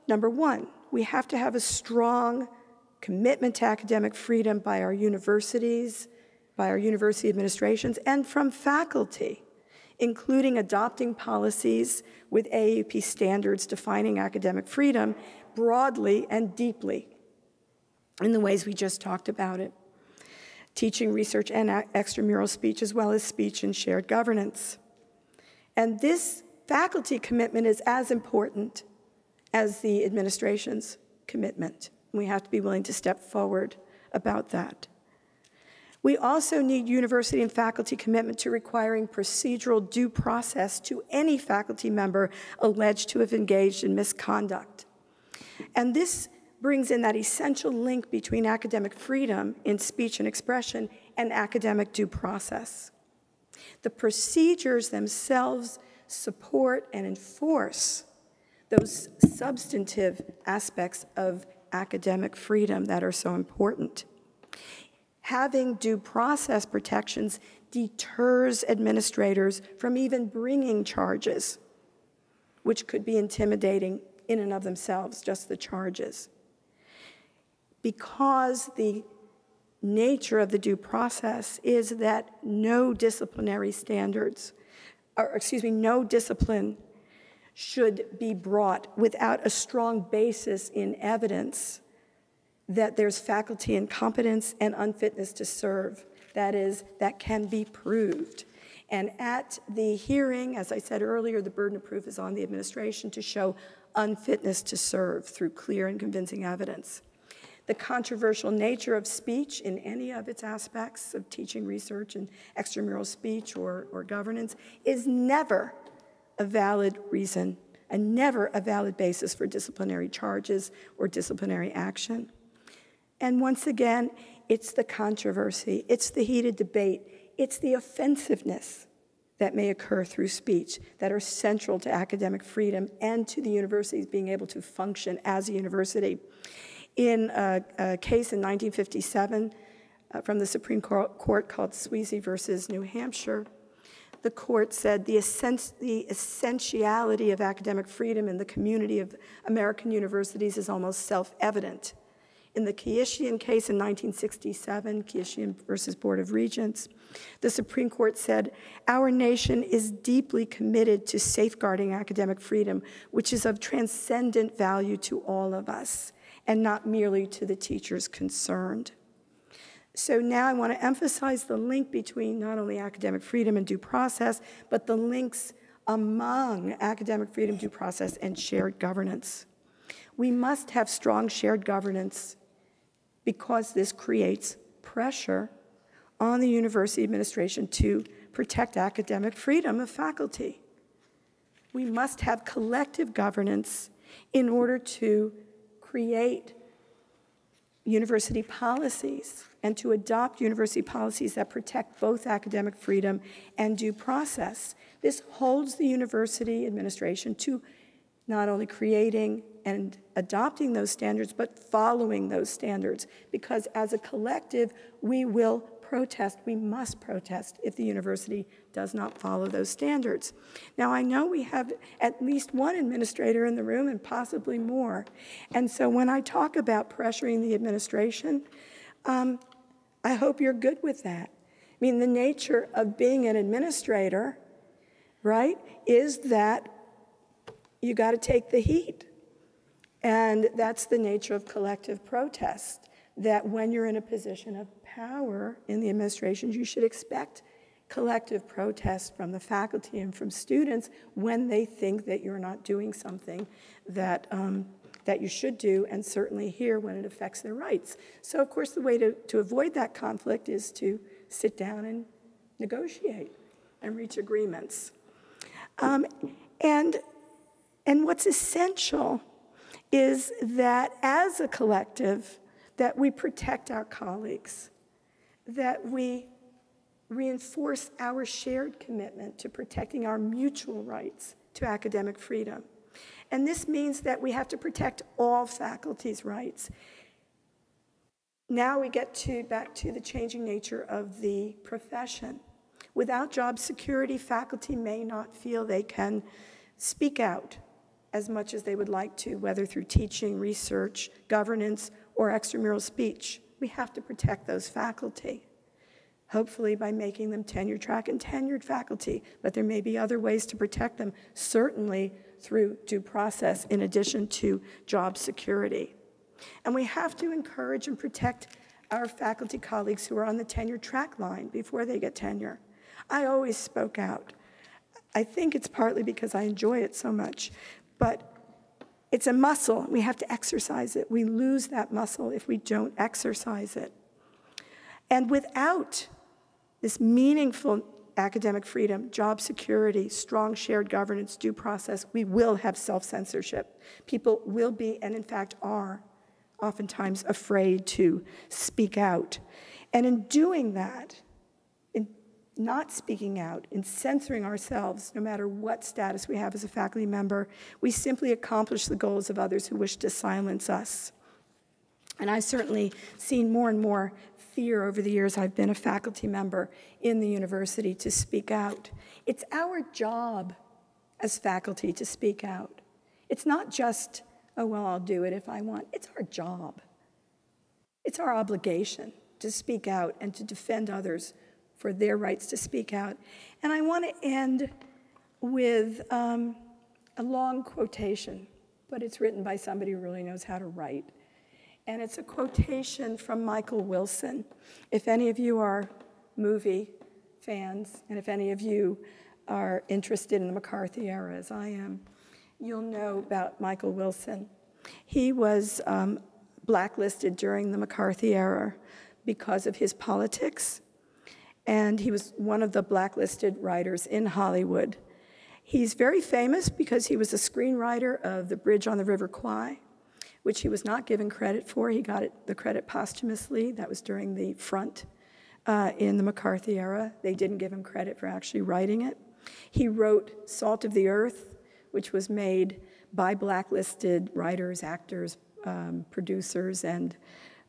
number one, we have to have a strong commitment to academic freedom by our universities, by our university administrations, and from faculty, including adopting policies with AAUP standards defining academic freedom broadly and deeply in the ways we just talked about it. Teaching, research, and extramural speech, as well as speech and shared governance. And this faculty commitment is as important as the administration's commitment. We have to be willing to step forward about that. We also need university and faculty commitment to requiring procedural due process to any faculty member alleged to have engaged in misconduct. And this brings in that essential link between academic freedom in speech and expression and academic due process. The procedures themselves support and enforce those substantive aspects of academic freedom that are so important. Having due process protections deters administrators from even bringing charges, which could be intimidating in and of themselves, just the charges. Because the nature of the due process is that no disciplinary standards, or excuse me, no discipline should be brought without a strong basis in evidence that there's faculty incompetence and unfitness to serve. That is, that can be proved. And at the hearing, as I said earlier, the burden of proof is on the administration to show unfitness to serve through clear and convincing evidence. The controversial nature of speech in any of its aspects of teaching, research, and extramural speech or, or governance is never a valid reason and never a valid basis for disciplinary charges or disciplinary action. And once again, it's the controversy, it's the heated debate, it's the offensiveness that may occur through speech that are central to academic freedom and to the universities being able to function as a university. In a, a case in 1957 uh, from the Supreme Court called Sweezy versus New Hampshire, the court said the, the essentiality of academic freedom in the community of American universities is almost self evident. In the Keyishian case in 1967, Keyishian versus Board of Regents, the Supreme Court said, Our nation is deeply committed to safeguarding academic freedom, which is of transcendent value to all of us, and not merely to the teachers concerned. So now I want to emphasize the link between not only academic freedom and due process, but the links among academic freedom, due process, and shared governance. We must have strong shared governance because this creates pressure on the university administration to protect academic freedom of faculty. We must have collective governance in order to create university policies and to adopt university policies that protect both academic freedom and due process. This holds the university administration to not only creating and adopting those standards, but following those standards, because as a collective, we will protest, we must protest if the university does not follow those standards. Now, I know we have at least one administrator in the room and possibly more. And so when I talk about pressuring the administration, um, I hope you're good with that. I mean, the nature of being an administrator, right, is that you got to take the heat. And that's the nature of collective protest, that when you're in a position of power in the administration, you should expect collective protest from the faculty and from students when they think that you're not doing something that, um, that you should do, and certainly here when it affects their rights. So, of course, the way to, to avoid that conflict is to sit down and negotiate. and reach agreements. Um, and, and what's essential is that as a collective, that we protect our colleagues, that we reinforce our shared commitment to protecting our mutual rights to academic freedom. And this means that we have to protect all faculty's rights. Now we get to back to the changing nature of the profession. Without job security, faculty may not feel they can speak out as much as they would like to, whether through teaching, research, governance, or extramural speech. We have to protect those faculty hopefully by making them tenure track and tenured faculty, but there may be other ways to protect them, certainly through due process in addition to job security. And we have to encourage and protect our faculty colleagues who are on the tenure track line before they get tenure. I always spoke out. I think it's partly because I enjoy it so much, but it's a muscle. We have to exercise it. We lose that muscle if we don't exercise it. And without this meaningful academic freedom, job security, strong shared governance, due process, we will have self censorship. People will be, and in fact are, oftentimes afraid to speak out. And in doing that, not speaking out, and censoring ourselves, no matter what status we have as a faculty member, we simply accomplish the goals of others who wish to silence us. And I've certainly seen more and more fear over the years I've been a faculty member in the university to speak out. It's our job as faculty to speak out. It's not just, oh, well, I'll do it if I want. It's our job. It's our obligation to speak out and to defend others for their rights to speak out. And I want to end with um, a long quotation, but it's written by somebody who really knows how to write. And it's a quotation from Michael Wilson. If any of you are movie fans, and if any of you are interested in the McCarthy era, as I am, you'll know about Michael Wilson. He was um, blacklisted during the McCarthy era because of his politics, and he was one of the blacklisted writers in Hollywood. He's very famous because he was a screenwriter of The Bridge on the River Kwai which he was not given credit for. He got it, the credit posthumously. That was during the front uh, in the McCarthy era. They didn't give him credit for actually writing it. He wrote Salt of the Earth, which was made by blacklisted writers, actors, um, producers, and,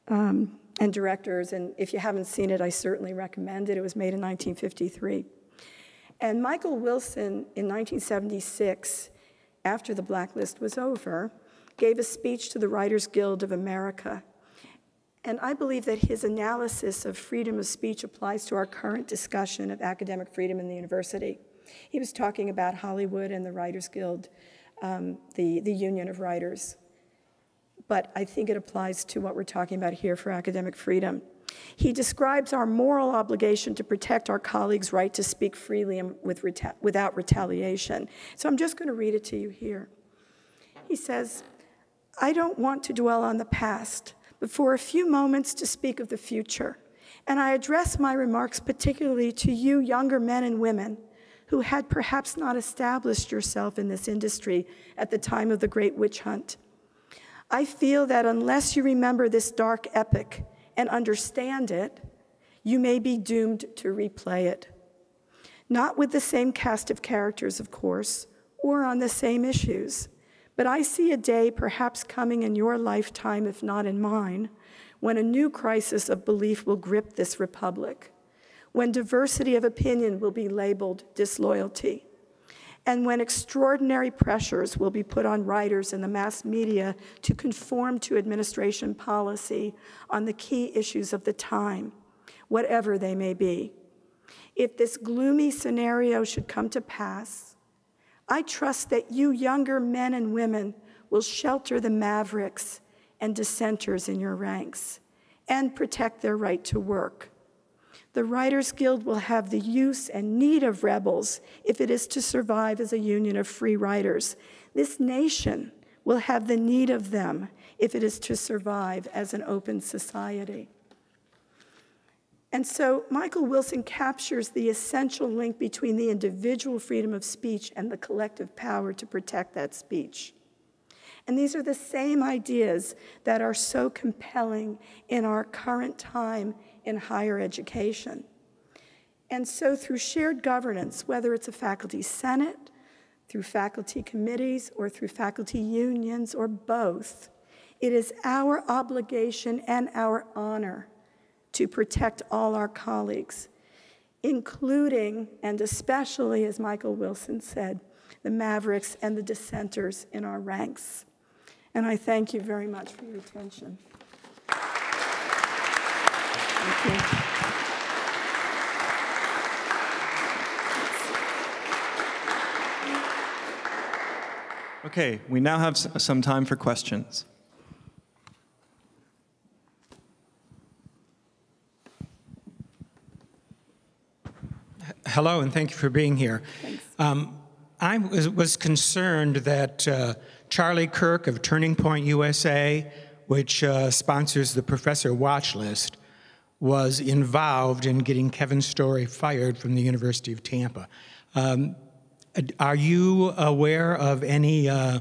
um, and directors. And if you haven't seen it, I certainly recommend it. It was made in 1953. And Michael Wilson in 1976, after the blacklist was over, gave a speech to the Writers Guild of America. And I believe that his analysis of freedom of speech applies to our current discussion of academic freedom in the university. He was talking about Hollywood and the Writers Guild, um, the, the Union of Writers. But I think it applies to what we're talking about here for academic freedom. He describes our moral obligation to protect our colleagues' right to speak freely and with reta without retaliation. So I'm just going to read it to you here. He says, I don't want to dwell on the past, but for a few moments to speak of the future. And I address my remarks particularly to you younger men and women who had perhaps not established yourself in this industry at the time of the great witch hunt. I feel that unless you remember this dark epic and understand it, you may be doomed to replay it. Not with the same cast of characters, of course, or on the same issues but I see a day perhaps coming in your lifetime, if not in mine, when a new crisis of belief will grip this republic, when diversity of opinion will be labeled disloyalty, and when extraordinary pressures will be put on writers and the mass media to conform to administration policy on the key issues of the time, whatever they may be. If this gloomy scenario should come to pass, I trust that you younger men and women will shelter the mavericks and dissenters in your ranks and protect their right to work. The Writers Guild will have the use and need of rebels if it is to survive as a union of free writers. This nation will have the need of them if it is to survive as an open society. And so Michael Wilson captures the essential link between the individual freedom of speech and the collective power to protect that speech. And these are the same ideas that are so compelling in our current time in higher education. And so, through shared governance, whether it's a faculty senate, through faculty committees, or through faculty unions, or both, it is our obligation and our honor to protect all our colleagues, including and especially, as Michael Wilson said, the mavericks and the dissenters in our ranks. And I thank you very much for your attention. Thank you. Okay, we now have some time for questions. Hello, and thank you for being here. Um, I was, was, concerned that uh, Charlie Kirk of Turning Point USA, which uh, sponsors the Professor Watch List, was involved in getting Kevin Storey fired from the University of Tampa. Um, are you aware of any uh,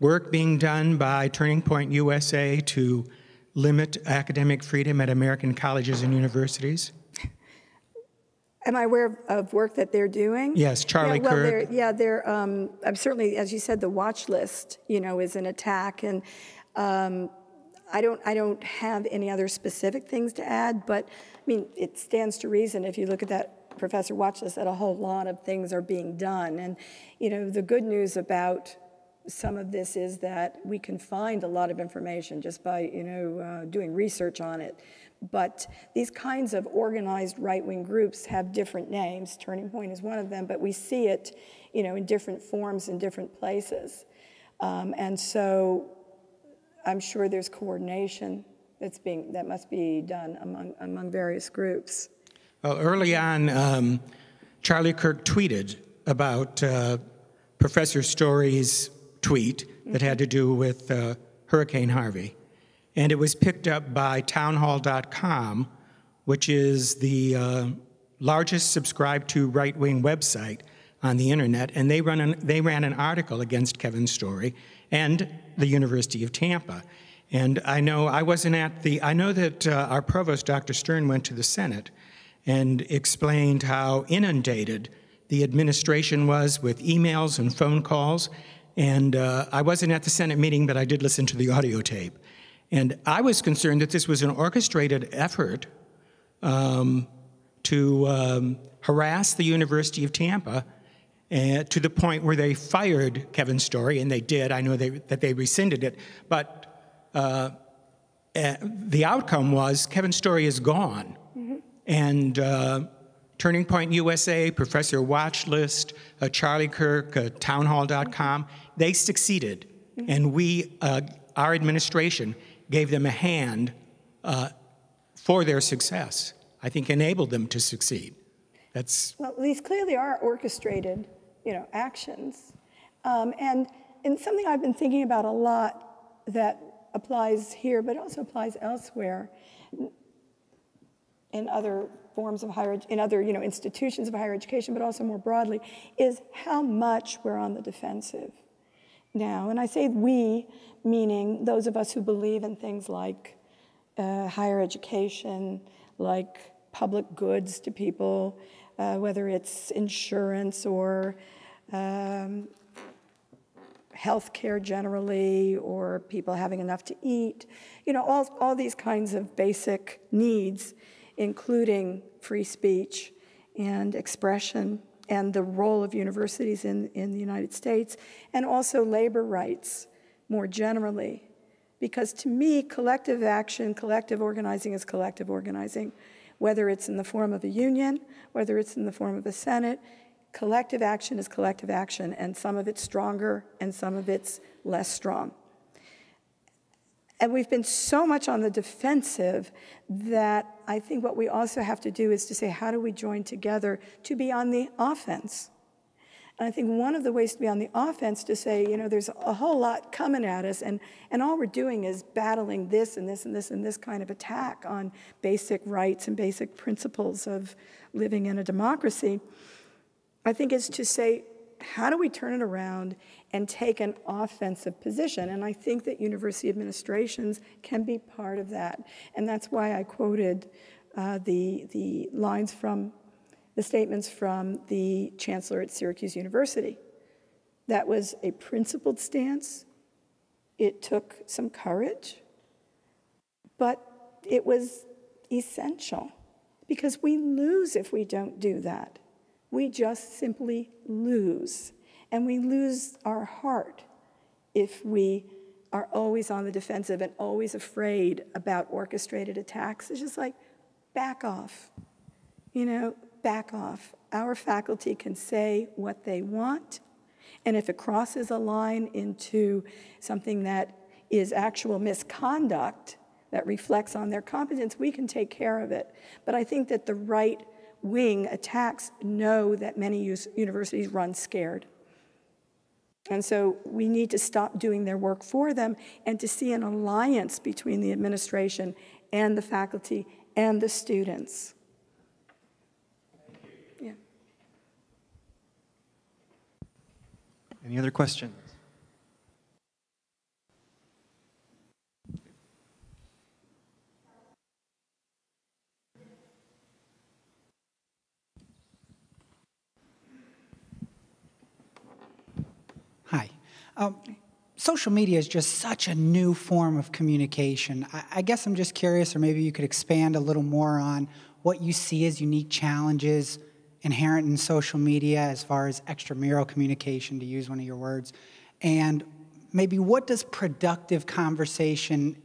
work being done by Turning Point USA to limit academic freedom at American colleges and universities? (laughs) Am I aware of, work that they're doing? Yes, Charlie yeah, well, Kirk. They're, yeah, they're. Um, I'm certainly, as you said, the watch list. You know, is an attack, and um, I don't. I don't have any other specific things to add. But I mean, it stands to reason if you look at that professor watch list that a whole lot of things are being done. And you know, the good news about some of this is that we can find a lot of information just by you know uh, doing research on it. But these kinds of organized right-wing groups have different names. Turning Point is one of them, but we see it, you know, in different forms in different places. Um, and so I'm sure there's coordination that's being, that must be done among, among various groups. Well, early on, um, Charlie Kirk tweeted about uh, Professor Storey's tweet that had to do with uh, Hurricane Harvey. And it was picked up by townhall.com, which is the uh, largest subscribed to right wing website on the internet, and they, run an, they ran an article against Kevin's Storey. And the University of Tampa. And I know I wasn't at the, I know that uh, our provost, Dr. Stern, went to the Senate and explained how inundated the administration was with emails and phone calls. And uh, I wasn't at the Senate meeting, but I did listen to the audio tape. And I was concerned that this was an orchestrated effort um, to um, harass the University of Tampa uh, to the point where they fired Kevin Storey, and they did. I know they, that they rescinded it. But uh, uh, the outcome was Kevin Storey is gone. Mm-hmm. And uh, Turning Point USA, Professor Watchlist, uh, Charlie Kirk, uh, townhall.com, they succeeded. Mm-hmm. And we, our administration, gave them a hand uh, for their success. I think enabled them to succeed. That's well, these clearly are orchestrated, you know, actions, um, and and something I've been thinking about a lot that applies here, but also applies elsewhere in other forms of higher, in other you know institutions of higher education, but also more broadly, is how much we're on the defensive now. And I say we, meaning those of us who believe in things like uh, higher education, like public goods to people, uh, whether it's insurance or um, health care generally, or people having enough to eat, you know, all, all these kinds of basic needs, including free speech and expression and the role of universities in, in the United States, and also labor rights more generally. Because to me, collective action, collective organizing is collective organizing, whether it's in the form of a union, whether it's in the form of a Senate. Collective action is collective action, and some of it's stronger and some of it's less strong. And we've been so much on the defensive that I think what we also have to do is to say, how do we join together to be on the offense? And I think one of the ways to be on the offense to say, you know, there's a whole lot coming at us, and, and all we're doing is battling this and this and this and this kind of attack on basic rights and basic principles of living in a democracy. I think is to say, how do we turn it around and take an offensive position? And I think that university administrations can be part of that. And that's why I quoted uh, the, the lines from the statements from the chancellor at Syracuse University. That was a principled stance. It took some courage, but it was essential because we lose if we don't do that. We just simply lose. And we lose our heart if we are always on the defensive and always afraid about orchestrated attacks. It's just like, back off. You know, back off. Our faculty can say what they want, and if it crosses a line into something that is actual misconduct that reflects on their competence, we can take care of it. But I think that the right wing attacks know that many universities run scared. And so we need to stop doing their work for them and to see an alliance between the administration and the faculty and the students. Any other questions? Hi. Um, social media is just such a new form of communication. I, I, guess I'm just curious, or maybe you could expand a little more on what you see as unique challenges inherent in social media as far as extramural communication, to use one of your words, and maybe what does productive conversation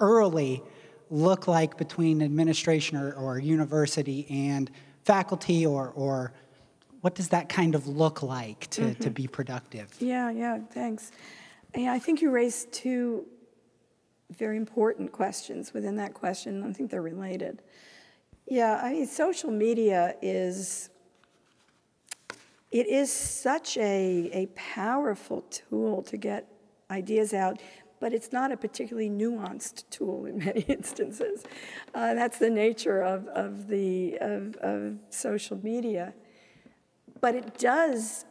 early look like between administration or, or university and faculty or, or what does that kind of look like to, mm-hmm. to be productive? Yeah, yeah, thanks. Yeah, I think you raised two very important questions within that question. I think they're related. Yeah, I mean, social media is it is such a, a powerful tool to get ideas out, but it's not a particularly nuanced tool in (laughs) many instances. Uh, that's the nature of, of, the, of, of social media. But it does,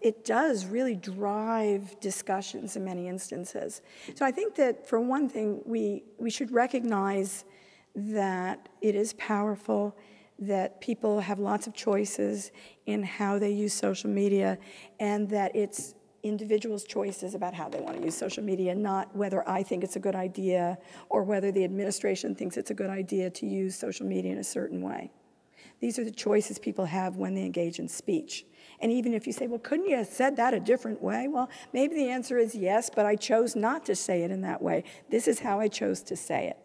it does really drive discussions in many instances. So I think that for one thing, we, we should recognize that it is powerful, that people have lots of choices in how they use social media, and that it's individuals' choices about how they want to use social media, not whether I think it's a good idea or whether the administration thinks it's a good idea to use social media in a certain way. These are the choices people have when they engage in speech. And even if you say, well, couldn't you have said that a different way? Well, maybe the answer is yes, but I chose not to say it in that way. This is how I chose to say it.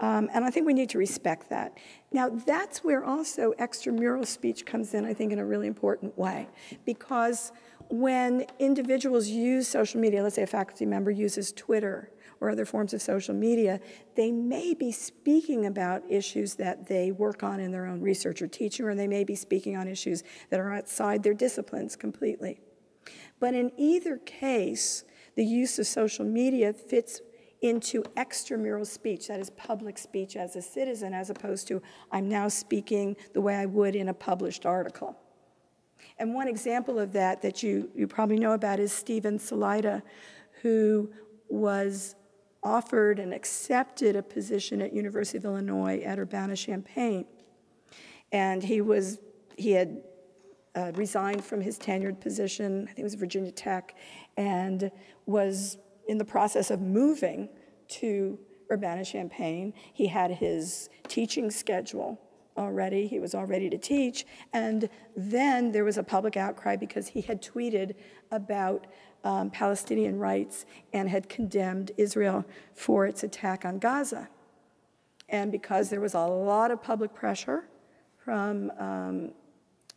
Um, and I think we need to respect that. Now, that's where also extramural speech comes in, I think, in a really important way. Because when individuals use social media, let's say a faculty member uses Twitter or other forms of social media, they may be speaking about issues that they work on in their own research or teaching, or they may be speaking on issues that are outside their disciplines completely. But in either case, the use of social media fits into extramural speech, that is public speech as a citizen, as opposed to I'm now speaking the way I would in a published article. And one example of that that you, you probably know about is Stephen Salaita, who was offered and accepted a position at University of Illinois at Urbana-Champaign. And he was, he had uh, resigned from his tenured position, I think it was Virginia Tech, and was in the process of moving to Urbana-Champaign. He had his teaching schedule already. He was all ready to teach. And then there was a public outcry because he had tweeted about um, Palestinian rights and had condemned Israel for its attack on Gaza. And because there was a lot of public pressure from um,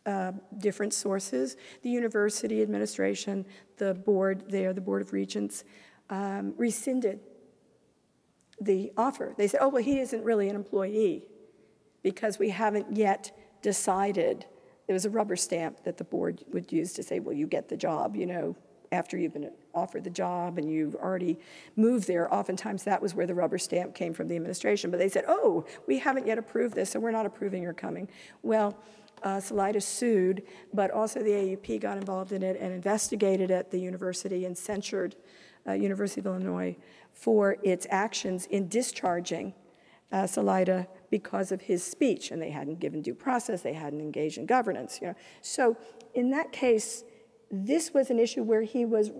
uh, different sources, the university administration, the board there, the Board of Regents, um, rescinded the offer. They said, oh, well, he isn't really an employee because we haven't yet decided it was a rubber stamp that the board would use to say, well, you get the job, you know, after you've been offered the job and you've already moved there. Oftentimes that was where the rubber stamp came from the administration. But they said, oh, we haven't yet approved this, so we're not approving your coming. Well, uh, Salaita sued, but also the AAUP got involved in it and investigated at the university and censured uh, University of Illinois for its actions in discharging uh, Salaita because of his speech, and they hadn't given due process, they hadn't engaged in governance. You know. So in that case, this was an issue where he was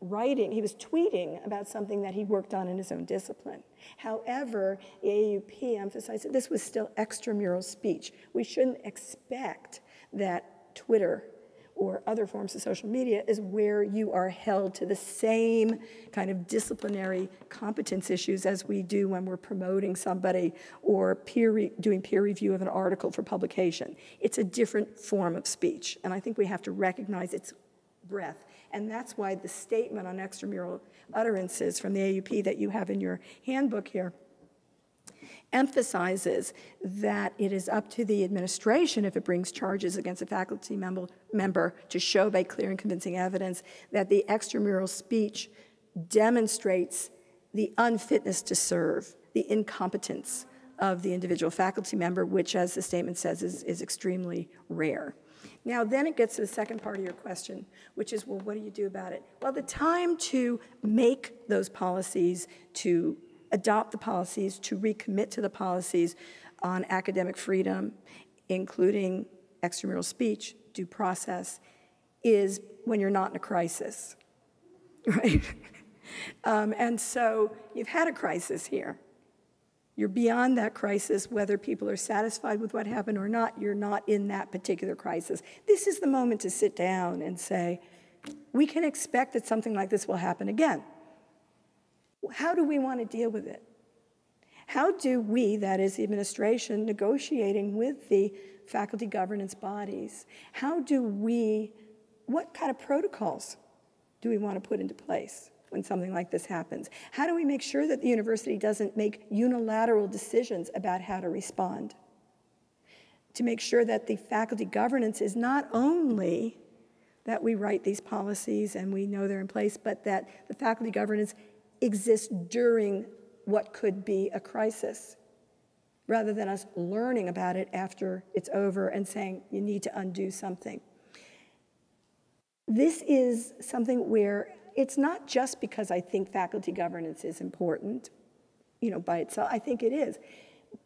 writing, he was tweeting about something that he worked on in his own discipline. However, AAUP emphasized that this was still extramural speech. We shouldn't expect that Twitter or other forms of social media is where you are held to the same kind of disciplinary competence issues as we do when we're promoting somebody or peer doing peer review of an article for publication. It's a different form of speech, and I think we have to recognize its breadth. And that's why the statement on extramural utterances from the AAUP that you have in your handbook here emphasizes that it is up to the administration, if it brings charges against a faculty member, member, to show by clear and convincing evidence that the extramural speech demonstrates the unfitness to serve, the incompetence of the individual faculty member, which, as the statement says, is, is extremely rare. Now, then it gets to the second part of your question, which is, well, what do you do about it? Well, the time to make those policies, to adopt the policies, to recommit to the policies on academic freedom, including extramural speech, due process, is when you're not in a crisis, (laughs) right? um, and so you've had a crisis here. You're beyond that crisis, whether people are satisfied with what happened or not, you're not in that particular crisis. This is the moment to sit down and say, we can expect that something like this will happen again how do we want to deal with it? How do we, that is the administration, negotiating with the faculty governance bodies, how do we, what kind of protocols do we want to put into place when something like this happens? How do we make sure that the university doesn't make unilateral decisions about how to respond? To make sure that the faculty governance is not only that we write these policies and we know they're in place, but that the faculty governance exists during what could be a crisis, rather than us learning about it after it's over and saying you need to undo something. This is something where it's not just because I think faculty governance is important, you know, by itself. I think it is.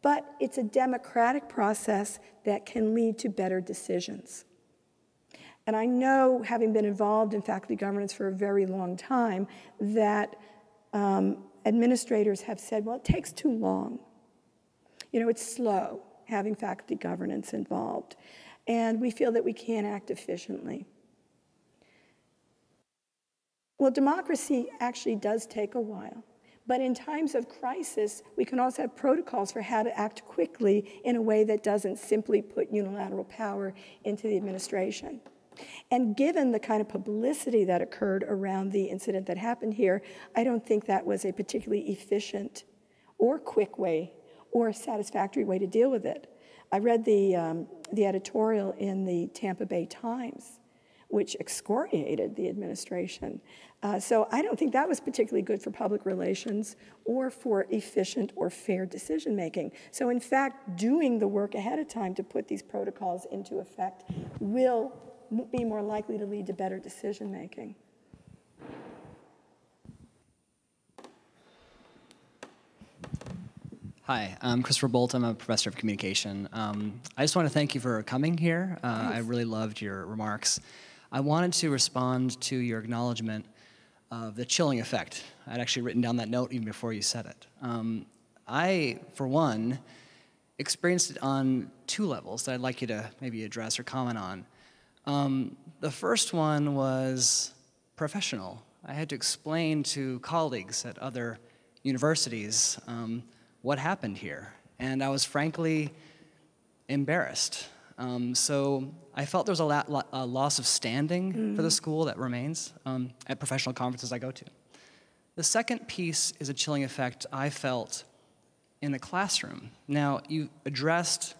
But it's a democratic process that can lead to better decisions. And I know, having been involved in faculty governance for a very long time, that um, administrators have said, well, it takes too long. You know, it's slow having faculty governance involved, and we feel that we can't act efficiently. Well, democracy actually does take a while. But in times of crisis, we can also have protocols for how to act quickly in a way that doesn't simply put unilateral power into the administration. And given the kind of publicity that occurred around the incident that happened here, I don't think that was a particularly efficient or quick way or satisfactory way to deal with it. I read the, um, the editorial in the Tampa Bay Times, which excoriated the administration. Uh, so I don't think that was particularly good for public relations or for efficient or fair decision making. So, in fact, doing the work ahead of time to put these protocols into effect will be more likely to lead to better decision making. Hi, I'm Christopher Bolt. I'm a professor of communication. Um, I just want to thank you for coming here. Uh, I really loved your remarks. I wanted to respond to your acknowledgement of the chilling effect. I'd actually written down that note even before you said it. Um, I, for one, experienced it on two levels that I'd like you to maybe address or comment on. Um, the first one was professional. I had to explain to colleagues at other universities um, what happened here, and I was frankly embarrassed. Um, so I felt there was a, la- a loss of standing mm. for the school that remains um, at professional conferences I go to. The second piece is a chilling effect I felt in the classroom. Now, you addressed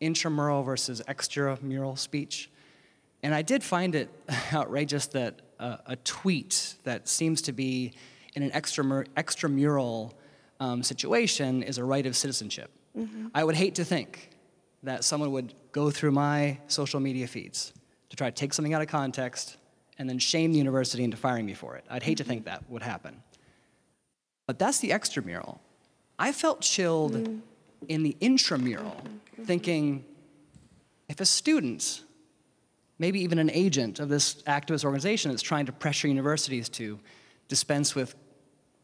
intramural versus extramural speech. And I did find it (laughs) outrageous that uh, a tweet that seems to be in an extramural um, situation is a right of citizenship. Mm-hmm. I would hate to think that someone would go through my social media feeds to try to take something out of context and then shame the university into firing me for it. I'd hate mm-hmm. to think that would happen. But that's the extramural. I felt chilled mm-hmm. in the intramural, mm-hmm. thinking if a student, maybe even an agent of this activist organization that's trying to pressure universities to dispense with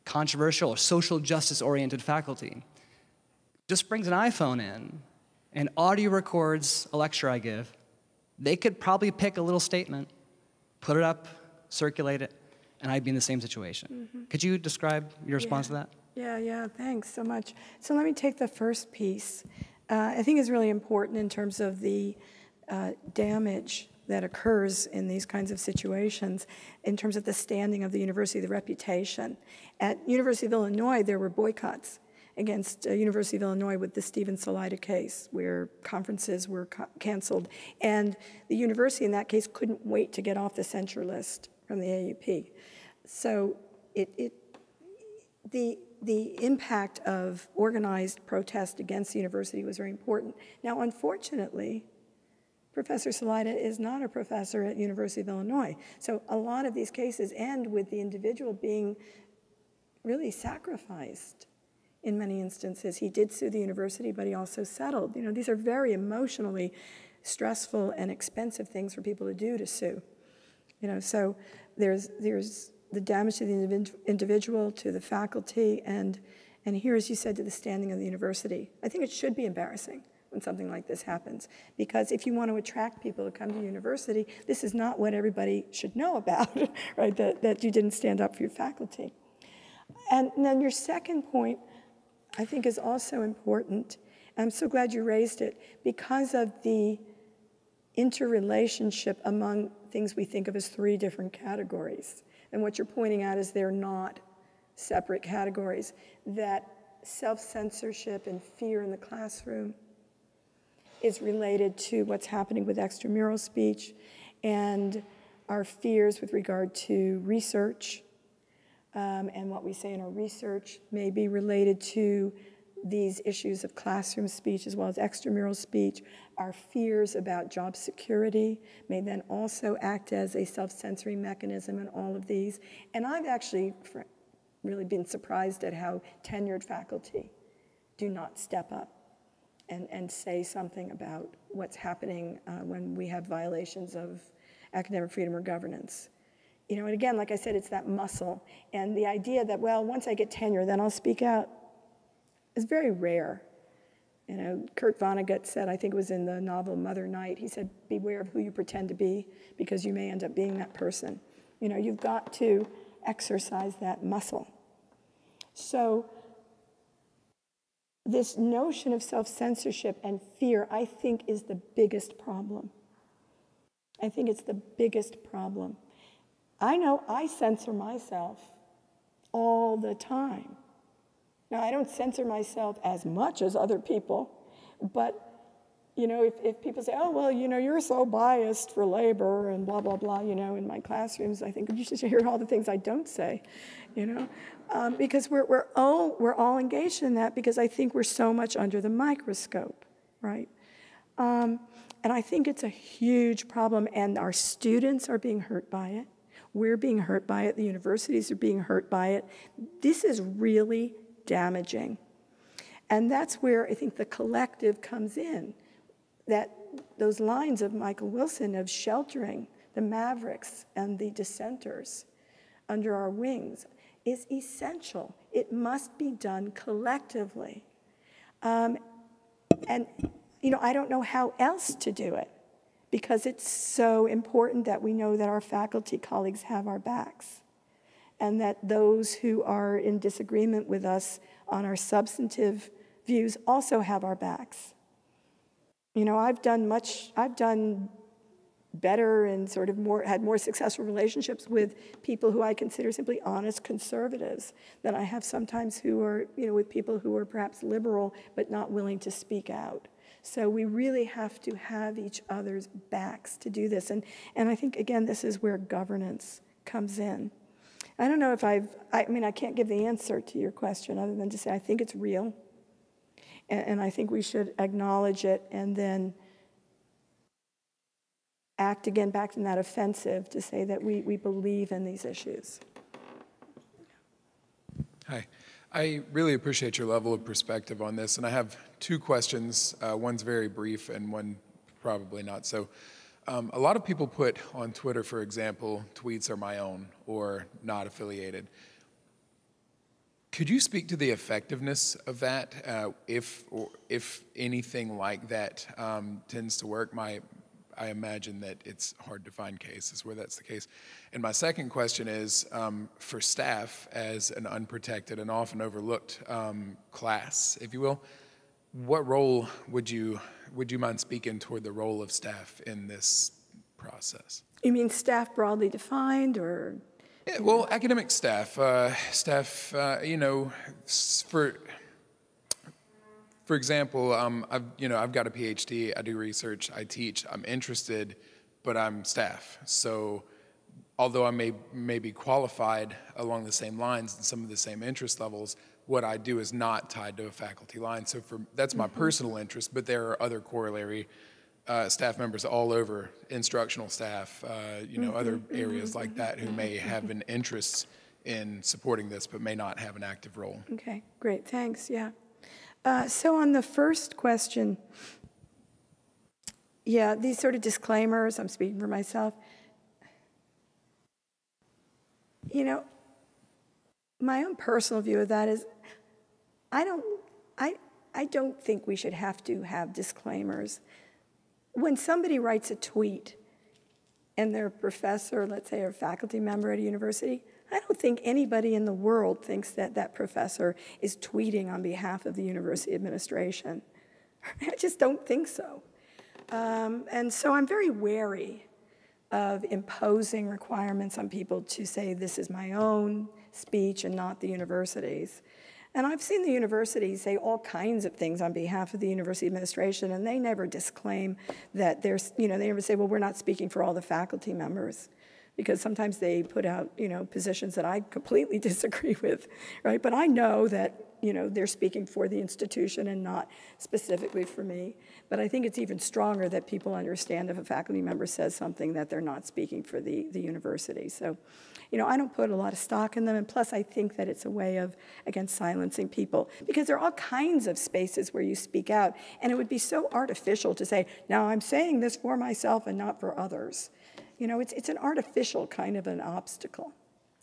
controversial or social justice oriented faculty, just brings an iPhone in and audio records a lecture I give, they could probably pick a little statement, put it up, circulate it, and I'd be in the same situation. Mm-hmm. Could you describe your response yeah. to that? Yeah, yeah, thanks so much. So let me take the first piece. Uh, I think is really important in terms of the uh, damage that occurs in these kinds of situations in terms of the standing of the university, the reputation. At University of Illinois, there were boycotts against uh, University of Illinois with the Stephen Salaita case, where conferences were co- canceled. And the university in that case couldn't wait to get off the censure list from the AAUP. So it, it the, the impact of organized protest against the university was very important. Now, unfortunately, Professor Salaita is not a professor at University of Illinois. So a lot of these cases end with the individual being really sacrificed in many instances. He did sue the university, but he also settled. You know, these are very emotionally stressful and expensive things for people to do to sue. You know, so there's there's the damage to the individual, to the faculty, and and here, as you said, to the standing of the university. I think it should be embarrassing when something like this happens. Because if you want to attract people to come to university, this is not what everybody should know about, (laughs) right? That, that you didn't stand up for your faculty. And then your second point, I think, is also important. I'm so glad you raised it because of the interrelationship among things we think of as three different categories. And what you're pointing out is they're not separate categories, that self censorship and fear in the classroom is related to what's happening with extramural speech and our fears with regard to research. Um, and what we say in our research may be related to these issues of classroom speech as well as extramural speech. Our fears about job security may then also act as a self censoring mechanism in all of these. And I've actually really been surprised at how tenured faculty do not step up and, and say something about what's happening uh, when we have violations of academic freedom or governance. You know, and again, like I said, it's that muscle. And the idea that, well, once I get tenure, then I'll speak out is very rare. You know, Kurt Vonnegut said, I think it was in the novel Mother Night, he said, beware of who you pretend to be because you may end up being that person. You know, you've got to exercise that muscle. So this notion of self censorship and fear, I think, is the biggest problem. I think it's the biggest problem. I know I censor myself all the time. Now, I don't censor myself as much as other people, but you know, if, if people say, oh, well, you know, you're so biased for labor and blah, blah, blah, you know, in my classrooms, I think you should (laughs) hear all the things I don't say, you know, um, because we're, we're, all, we're all engaged in that because I think we're so much under the microscope, right? Um, and I think it's a huge problem, and our students are being hurt by it. We're being hurt by it. The universities are being hurt by it. This is really damaging. And that's where I think the collective comes in that those lines of Michael Wilson of sheltering the mavericks and the dissenters under our wings is essential. It must be done collectively. Um, and, you know, I don't know how else to do it because it's so important that we know that our faculty colleagues have our backs and that those who are in disagreement with us on our substantive views also have our backs. You know, I've done much, I've done better and sort of more, had more successful relationships with people who I consider simply honest conservatives than I have sometimes who are, you know, with people who are perhaps liberal but not willing to speak out. So we really have to have each other's backs to do this. And, and I think, again, this is where governance comes in. I don't know if I've, I mean, I can't give the answer to your question other than to say I think it's real. And, and I think we should acknowledge it and then act again back in that offensive to say that we, we believe in these issues. Hi. I really appreciate your level of perspective on this, and I have two questions. Uh, one's very brief, and one probably not. So, um, a lot of people put on Twitter, for example, tweets are my own or not affiliated. Could you speak to the effectiveness of that, uh, if if anything like that um, tends to work? My I imagine that it's hard to find cases where that's the case. And my second question is um, for staff as an unprotected and often overlooked um, class, if you will, what role would you would you mind speaking toward the role of staff in this process? You mean staff broadly defined or? Yeah, well, academic staff, uh, staff, uh, you know, for for example, um, I've, you know, I've got a PhD, I do research, I teach, I'm interested, but I'm staff. So although I may, may be qualified along the same lines and some of the same interest levels, what I do is not tied to a faculty line. So for, that's my mm-hmm. personal interest, but there are other corollary uh, staff members all over, instructional staff, uh, you know, mm-hmm. other areas like mm-hmm. that who may have an interest in supporting this but may not have an active role. Okay, great, thanks, yeah. Uh, so on the first question, yeah, these sort of disclaimers, I'm speaking for myself. You know, my own personal view of that is I don't, I, I don't think we should have to have disclaimers. When somebody writes a tweet and they're a professor, let's say, or a faculty member at a university, I don't think anybody in the world thinks that that professor is tweeting on behalf of the university administration. (laughs) I just don't think so. Um, and so I'm very wary of imposing requirements on people to say this is my own speech and not the university's. And I've seen the universities say all kinds of things on behalf of the university administration, and they never disclaim that there's, you know, they never say, well, we're not speaking for all the faculty members because sometimes they put out, you know, positions that I completely (laughs) disagree with, right? But I know that, you know, they're speaking for the institution and not specifically for me. But I think it's even stronger that people understand if a faculty member says something that they're not speaking for the, the university. So, you know, I don't put a lot of stock in them. And plus, I think that it's a way of, again, silencing people because there are all kinds of spaces where you speak out. And it would be so artificial to say, now I'm saying this for myself and not for others. You know, it's, it's an artificial kind of an obstacle.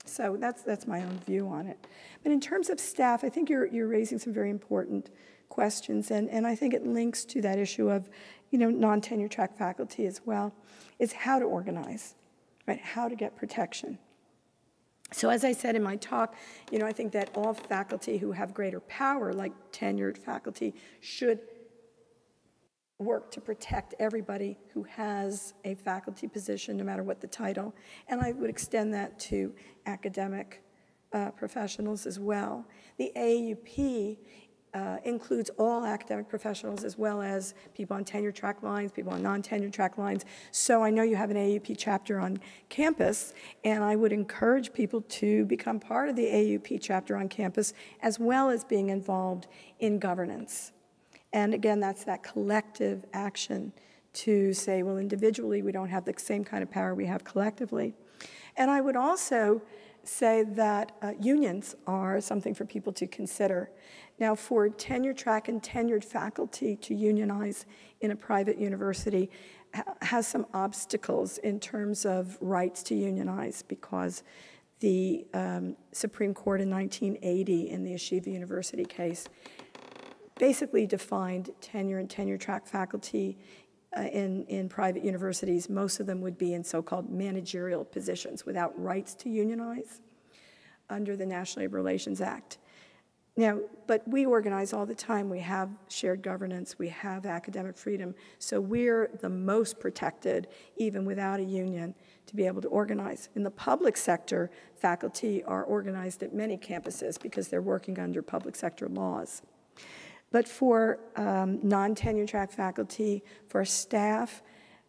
So that's, that's my own view on it. But in terms of staff, I think you're, you're raising some very important questions, and, and I think it links to that issue of, you know, non-tenure track faculty as well, is how to organize, right? How to get protection. So as I said in my talk, you know, I think that all faculty who have greater power, like tenured faculty, should work to protect everybody who has a faculty position, no matter what the title. And I would extend that to academic uh, professionals as well. The AAUP uh, includes all academic professionals as well as people on tenure track lines, people on non-tenure track lines. So I know you have an AAUP chapter on campus, and I would encourage people to become part of the AAUP chapter on campus as well as being involved in governance. And again, that's that collective action to say, well, individually, we don't have the same kind of power we have collectively. And I would also say that uh, unions are something for people to consider. Now, for tenure track and tenured faculty to unionize in a private university ha has some obstacles in terms of rights to unionize because the um, Supreme Court in 1980 in the Yeshiva University case basically defined tenure and tenure track faculty uh, in, in private universities. Most of them would be in so-called managerial positions without rights to unionize under the National Labor Relations Act. Now, but we organize all the time. We have shared governance, we have academic freedom, so we're the most protected, even without a union, to be able to organize. In the public sector, faculty are organized at many campuses because they're working under public sector laws. But for um, non-tenure track faculty, for staff,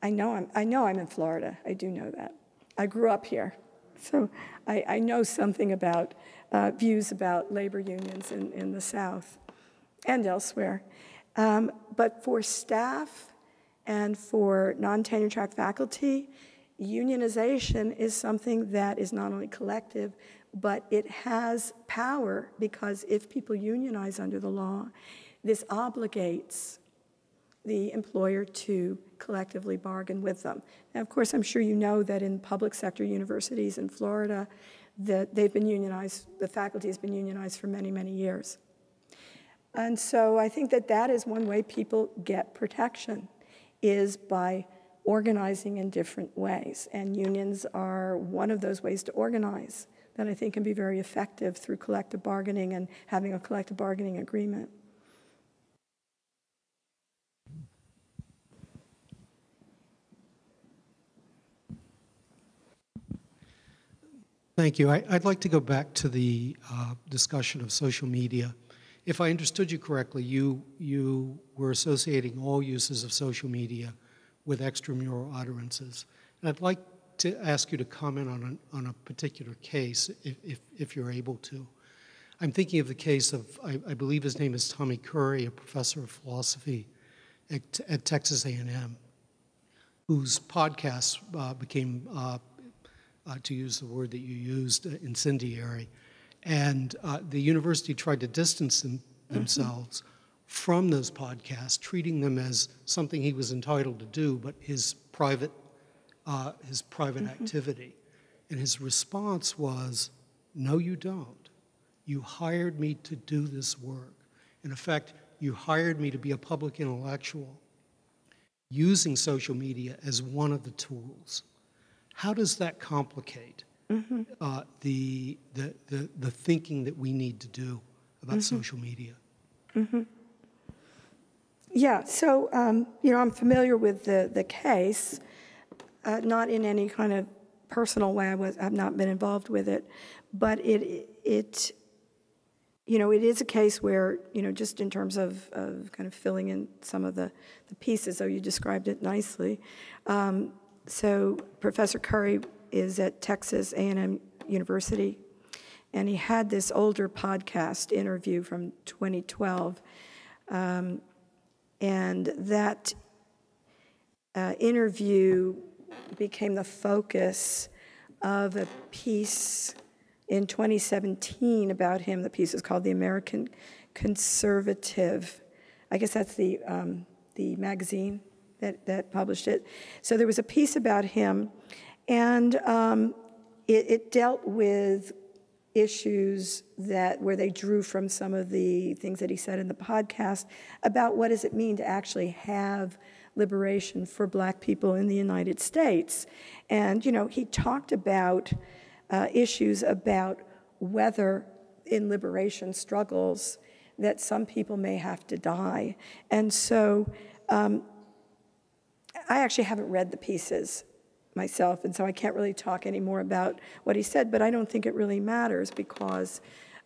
I know I'm, I know I'm in Florida. I do know that. I grew up here. So I, I know something about uh, views about labor unions in, in the South and elsewhere. Um, but for staff and for non-tenure track faculty, unionization is something that is not only collective, but it has power because if people unionize under the law, this obligates the employer to collectively bargain with them. Now, of course, I'm sure you know that in public sector universities in Florida, that they've been unionized, the faculty has been unionized for many, many years. And so I think that that is one way people get protection, is by organizing in different ways. And unions are one of those ways to organize that I think can be very effective through collective bargaining and having a collective bargaining agreement. Thank you. I, would like to go back to the uh, discussion of social media. If I understood you correctly, you, you were associating all uses of social media with extramural utterances. And I'd like to ask you to comment on a, on a particular case, if, if, if you're able to. I'm thinking of the case of, I, I, believe his name is Tommy Curry, a professor of philosophy at, at Texas A&M, whose podcast uh, became uh, uh, to use the word that you used, uh, incendiary. And uh, the university tried to distance them, mm-hmm. themselves from those podcasts, treating them as something he was entitled to do, but his private, uh, his private mm-hmm. activity. And his response was, No, you don't. You hired me to do this work. In effect, you hired me to be a public intellectual using social media as one of the tools. How does that complicate mm-hmm. uh, the, the, the, the, thinking that we need to do about mm-hmm. social media? Mm-hmm. Yeah, so, um, you know, I'm familiar with the, the case, uh, not in any kind of personal way. I was, I've not been involved with it, but it, it, you know, it is a case where, you know, just in terms of, of kind of filling in some of the, the pieces, though you described it nicely, um, so Professor Curry is at Texas A&M University, and he had this older podcast interview from 2012, um, and that uh, interview became the focus of a piece in 2017 about him. The piece is called "The American Conservative." I guess that's the um, the magazine that, that published it. So there was a piece about him, and um, it, it dealt with issues that where they drew from some of the things that he said in the podcast about what does it mean to actually have liberation for black people in the United States. And, you know, he talked about uh, issues about whether in liberation struggles that some people may have to die. And so um, I actually haven't read the pieces myself, and so I can't really talk anymore about what he said, but I don't think it really matters because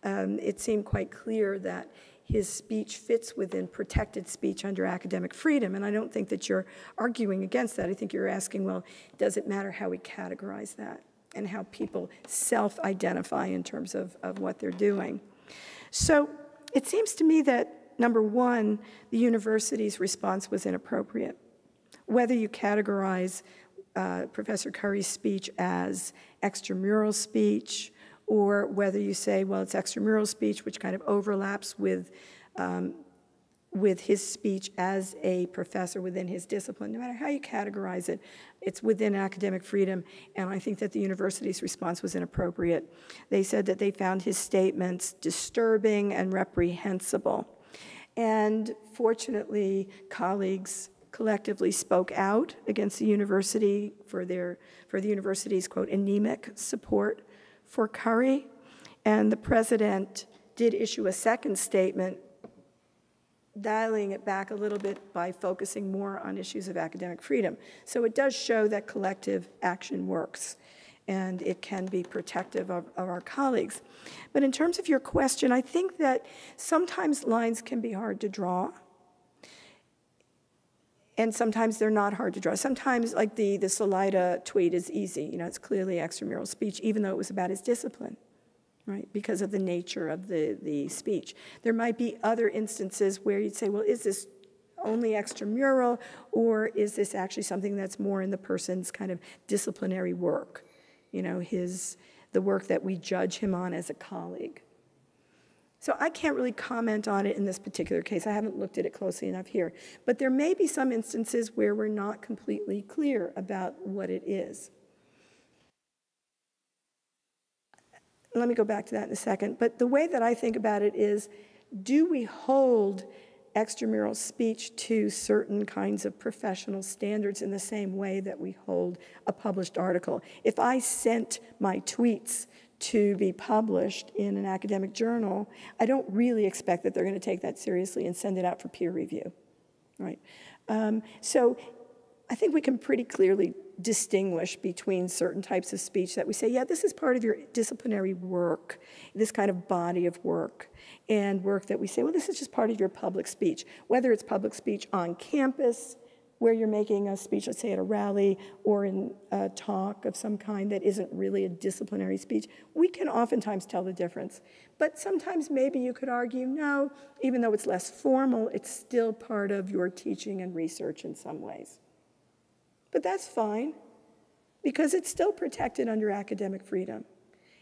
um, it seemed quite clear that his speech fits within protected speech under academic freedom, and I don't think that you're arguing against that. I think you're asking, well, does it matter how we categorize that and how people self identify in terms of, of what they're doing? So it seems to me that, number one, the university's response was inappropriate whether you categorize uh, Professor Curry's speech as extramural speech, or whether you say, well, it's extramural speech, which kind of overlaps with, um, with his speech as a professor within his discipline. No matter how you categorize it, it's within academic freedom, and I think that the university's response was inappropriate. They said that they found his statements disturbing and reprehensible. And fortunately, colleagues collectively spoke out against the university for their for the university's quote anemic support for Curry, and the president did issue a second statement dialing it back a little bit by focusing more on issues of academic freedom. So it does show that collective action works. and it can be protective of, of our colleagues. But in terms of your question, I think that sometimes lines can be hard to draw. And sometimes they're not hard to draw. Sometimes, like the, the Salaita tweet is easy. You know, it's clearly extramural speech, even though it was about his discipline, right? Because of the nature of the, the speech. There might be other instances where you'd say, well, is this only extramural, or is this actually something that's more in the person's kind of disciplinary work? You know, his, the work that we judge him on as a colleague. So I can't really comment on it in this particular case. I haven't looked at it closely enough here. But there may be some instances where we're not completely clear about what it is. Let me go back to that in a second. But the way that I think about it is do we hold extramural speech to certain kinds of professional standards in the same way that we hold a published article? If I sent my tweets to be published in an academic journal, I don't really expect that they're going to take that seriously and send it out for peer review, right? Um, so I think we can pretty clearly distinguish between certain types of speech that we say, yeah, this is part of your disciplinary work, this kind of body of work, and work that we say, well, this is just part of your public speech, whether it's public speech on campus, where you're making a speech, let's say at a rally or in a talk of some kind that isn't really a disciplinary speech, we can oftentimes tell the difference. But sometimes maybe you could argue, no, even though it's less formal, it's still part of your teaching and research in some ways. But that's fine because it's still protected under academic freedom.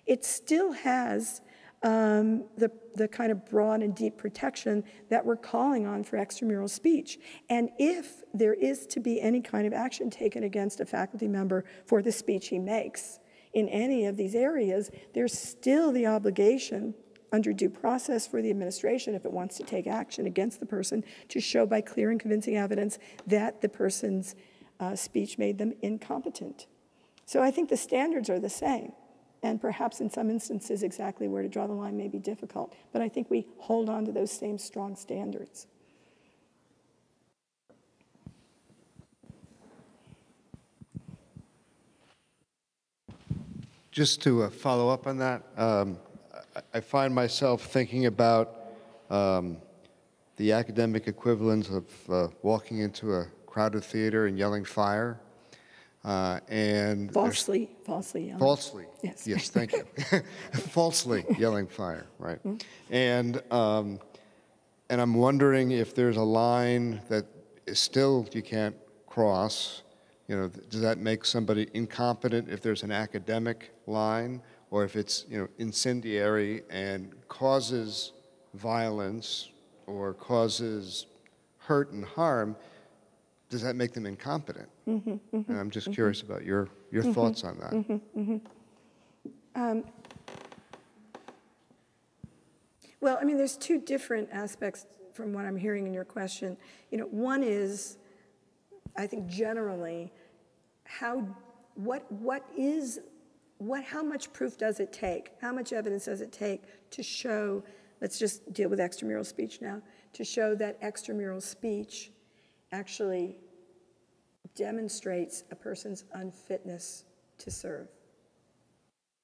It still has um, the, the kind of broad and deep protection that we're calling on for extramural speech. And if there is to be any kind of action taken against a faculty member for the speech he makes in any of these areas, there's still the obligation under due process for the administration, if it wants to take action against the person, to show by clear and convincing evidence that the person's uh, speech made them incompetent. So I think the standards are the same. And perhaps in some instances, exactly where to draw the line may be difficult. But I think we hold on to those same strong standards. Just to uh, follow up on that, um, I, find myself thinking about um, the academic equivalent of uh, walking into a crowded theater and yelling fire uh, and falsely, falsely yelling. Falsely. Yes. Yes. Thank you. (laughs) (laughs) falsely yelling fire. Right. Mm-hmm. And um, and I'm wondering if there's a line that is still you can't cross. You know, does that make somebody incompetent if there's an academic line, or if it's you know incendiary and causes violence or causes hurt and harm? does that make them incompetent? Mm-hmm, and I'm just mm-hmm. curious about your, your mm-hmm, thoughts on that. Mm-hmm, mm-hmm. Um, well, I mean, there's two different aspects from what I'm hearing in your question. You know, one is, I think generally, how, what, what is, what, how much proof does it take? How much evidence does it take to show, let's just deal with extramural speech now, to show that extramural speech actually demonstrates a person's unfitness to serve.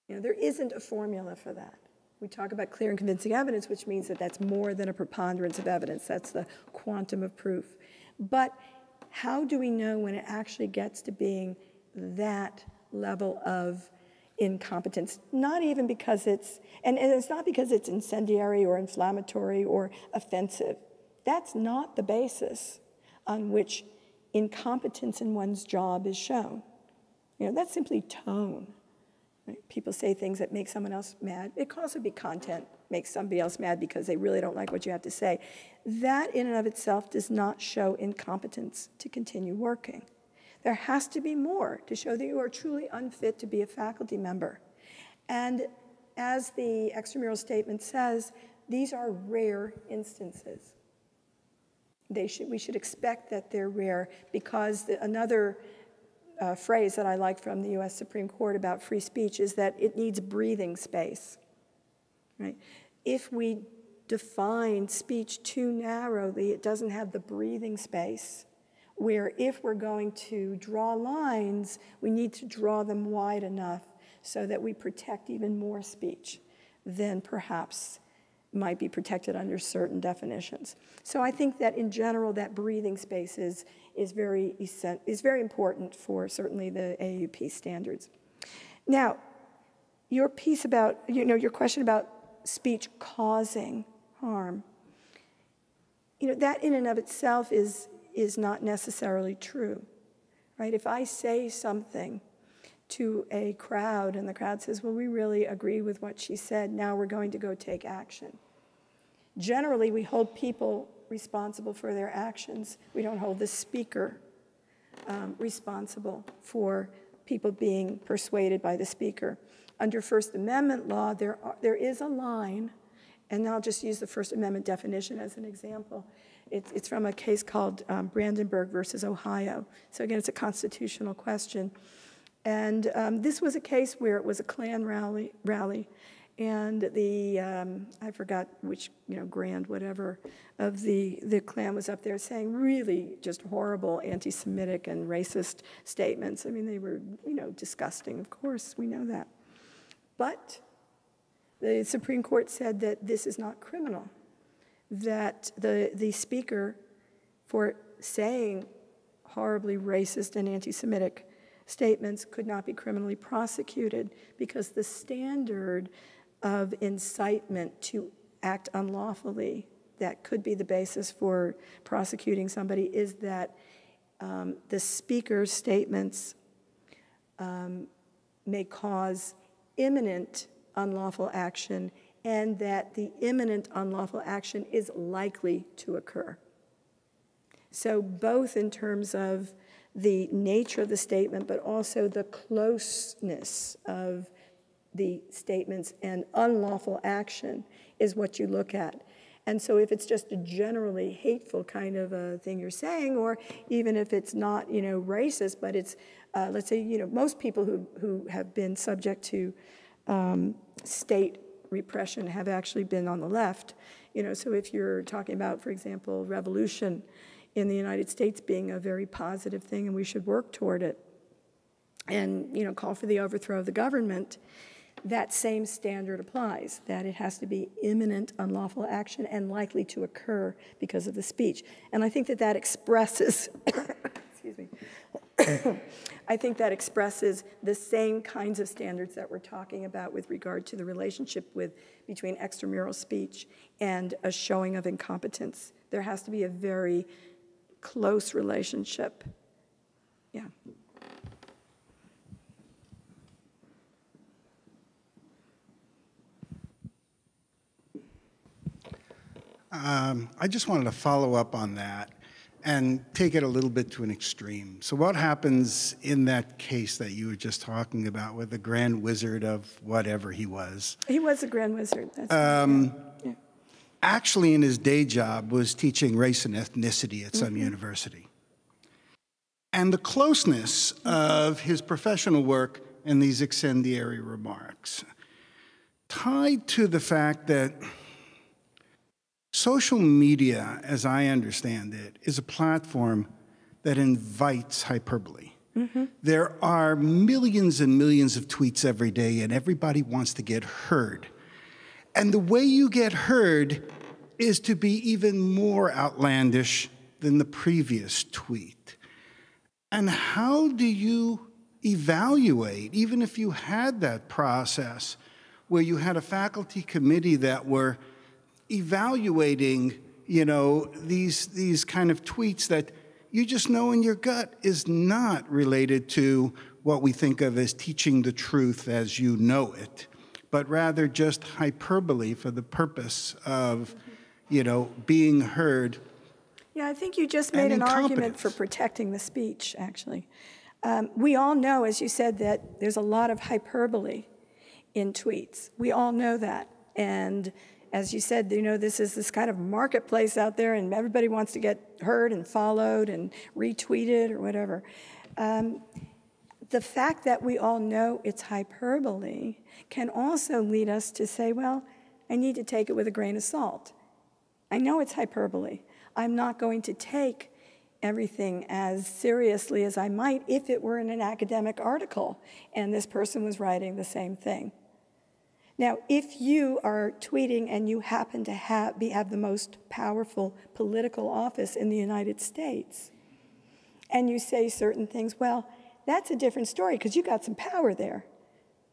You know, there isn't a formula for that. We talk about clear and convincing evidence, which means that that's more than a preponderance of evidence. That's the quantum of proof. But how do we know when it actually gets to being that level of incompetence? Not even because it's, and, and it's not because it's incendiary or inflammatory or offensive. That's not the basis on which incompetence in one's job is shown. You know, that's simply tone. Right? People say things that make someone else mad. It can also be content, makes somebody else mad because they really don't like what you have to say. That in and of itself does not show incompetence to continue working. There has to be more to show that you are truly unfit to be a faculty member. And as the extramural statement says, these are rare instances they should, we should expect that they're rare because the, another uh, phrase that I like from the US Supreme Court about free speech is that it needs breathing space. Right? If we define speech too narrowly, it doesn't have the breathing space. Where if we're going to draw lines, we need to draw them wide enough so that we protect even more speech than perhaps might be protected under certain definitions. So I think that in general, that breathing space is, is, very, is very important for certainly the AAUP standards. Now, your piece about, you know, your question about speech causing harm, you know, that in and of itself is, is not necessarily true, right? If I say something to a crowd and the crowd says, well, we really agree with what she said, now we're going to go take action. Generally, we hold people responsible for their actions. We don't hold the speaker um, responsible for people being persuaded by the speaker. Under First Amendment law, there, are, there is a line, and I'll just use the First Amendment definition as an example. It's, it's from a case called um, Brandenburg versus Ohio. So again, it's a constitutional question. And um, this was a case where it was a Klan rally, rally and the um, I forgot which you know grand whatever of the the Klan was up there saying really just horrible anti-Semitic and racist statements. I mean, they were you know disgusting. Of course, we know that, but the Supreme Court said that this is not criminal. That the the speaker, for saying horribly racist and anti-Semitic statements could not be criminally prosecuted because the standard of incitement to act unlawfully that could be the basis for prosecuting somebody is that um, the speaker's statements um, may cause imminent unlawful action and that the imminent unlawful action is likely to occur. So, both in terms of the nature of the statement, but also the closeness of the statements and unlawful action is what you look at. And so if it's just a generally hateful kind of a thing you're saying, or even if it's not, you know, racist, but it's, uh, let's say, you know, most people who, who have been subject to um, state repression have actually been on the left. You know, so if you're talking about, for example, revolution in the United States being a very positive thing and we should work toward it and, you know, call for the overthrow of the government, that same standard applies, that it has to be imminent unlawful action and likely to occur because of the speech. And I think that that expresses, (coughs) excuse me, (coughs) I think that expresses the same kinds of standards that we're talking about with regard to the relationship with, between extramural speech and a showing of incompetence. There has to be a very close relationship. Yeah. Um, I just wanted to follow up on that and take it a little bit to an extreme. So, what happens in that case that you were just talking about with the grand wizard of whatever he was? He was a grand wizard. Um, yeah. Actually, in his day job, was teaching race and ethnicity at some mm -hmm. university. And the closeness of his professional work and these incendiary remarks tied to the fact that Social media, as I understand it, is a platform that invites hyperbole. Mm-hmm. There are millions and millions of tweets every day, and everybody wants to get heard. And the way you get heard is to be even more outlandish than the previous tweet. And how do you evaluate, even if you had that process where you had a faculty committee that were evaluating, you know, these, these kind of tweets that you just know in your gut is not related to what we think of as teaching the truth as you know it, but rather just hyperbole for the purpose of, you know, being heard. Yeah, I think you just made an argument for protecting the speech, actually. Um, we all know, as you said, that there's a lot of hyperbole in tweets. We all know that. And as you said, you know, this is this kind of marketplace out there, and everybody wants to get heard and followed and retweeted or whatever. Um, the fact that we all know it's hyperbole can also lead us to say, well, I need to take it with a grain of salt. I know it's hyperbole. I'm not going to take everything as seriously as I might if it were in an academic article and this person was writing the same thing. Now, if you are tweeting and you happen to have, be, have the most powerful political office in the United States, and you say certain things, well, that's a different story because you got some power there,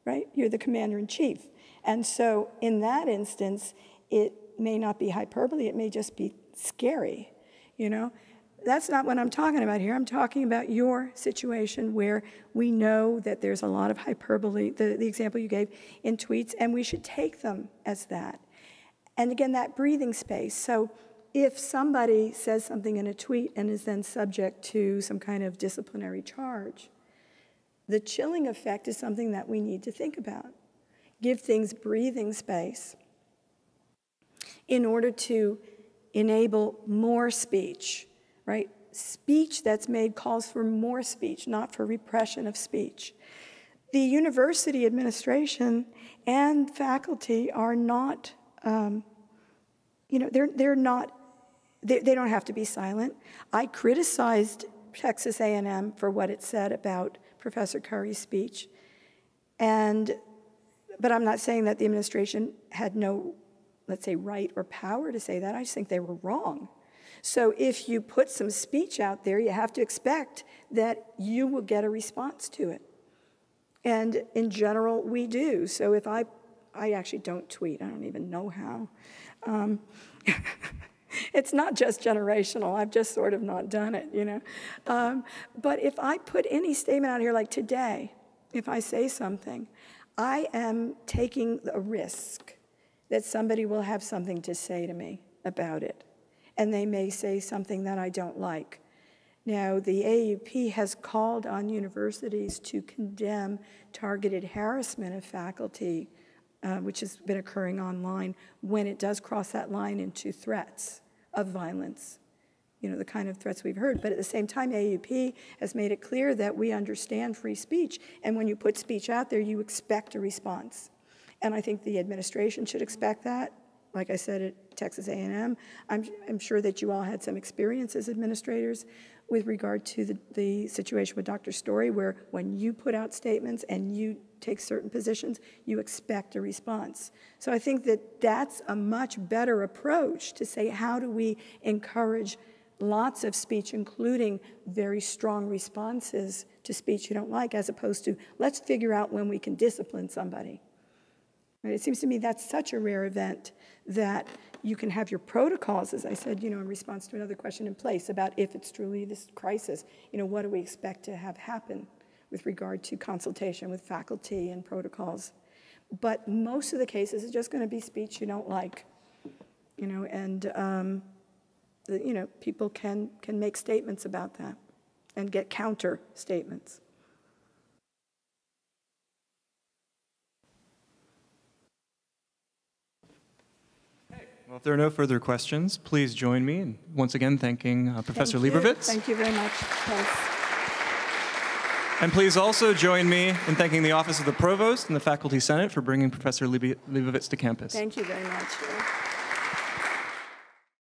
right? You're the commander in chief. And so, in that instance, it may not be hyperbole, it may just be scary, you know? That's not what I'm talking about here. I'm talking about your situation where we know that there's a lot of hyperbole, the, the example you gave in tweets, and we should take them as that. And again, that breathing space. So if somebody says something in a tweet and is then subject to some kind of disciplinary charge, the chilling effect is something that we need to think about. Give things breathing space in order to enable more speech right? Speech that's made calls for more speech, not for repression of speech. The university administration and faculty are not, um, you know, they're, they're not, they, they don't have to be silent. I criticized Texas A&M for what it said about Professor Curry's speech. And, but I'm not saying that the administration had no, let's say, right or power to say that. I just think they were wrong. So if you put some speech out there, you have to expect that you will get a response to it. And in general, we do. So if I, I actually don't tweet, I don't even know how. Um, (laughs) (laughs) it's not just generational. I've just sort of not done it, you know. Um, but if I put any statement out here like today, if I say something, I am taking a risk that somebody will have something to say to me about it and they may say something that I don't like. Now, the AAUP has called on universities to condemn targeted harassment of faculty, uh, which has been occurring online, when it does cross that line into threats of violence, you know, the kind of threats we've heard. But at the same time, AAUP has made it clear that we understand free speech, and when you put speech out there, you expect a response. And I think the administration should expect that, like I said at Texas A&M. I'm, I'm sure that you all had some experience as administrators with regard to the, the situation with Dr. Storey, where when you put out statements and you take certain positions, you expect a response. So I think that that's a much better approach to say, how do we encourage lots of speech, including very strong responses to speech you don't like, as opposed to, let's figure out when we can discipline somebody. It seems to me that's such a rare event that you can have your protocols, as I said, you know, in response to another question in place about if it's truly this crisis, you know, what do we expect to have happen with regard to consultation with faculty and protocols. But most of the cases is just going to be speech you don't like, you know, and, um, you know, people can, can make statements about that and get counter statements. Well, if there are no further questions, please join me in once again thanking uh, Professor Thank. Thank you very much. Thanks. And please also join me in thanking the Office of the Provost and the Faculty Senate for bringing Professor Lieberwitz to campus. Thank you very much.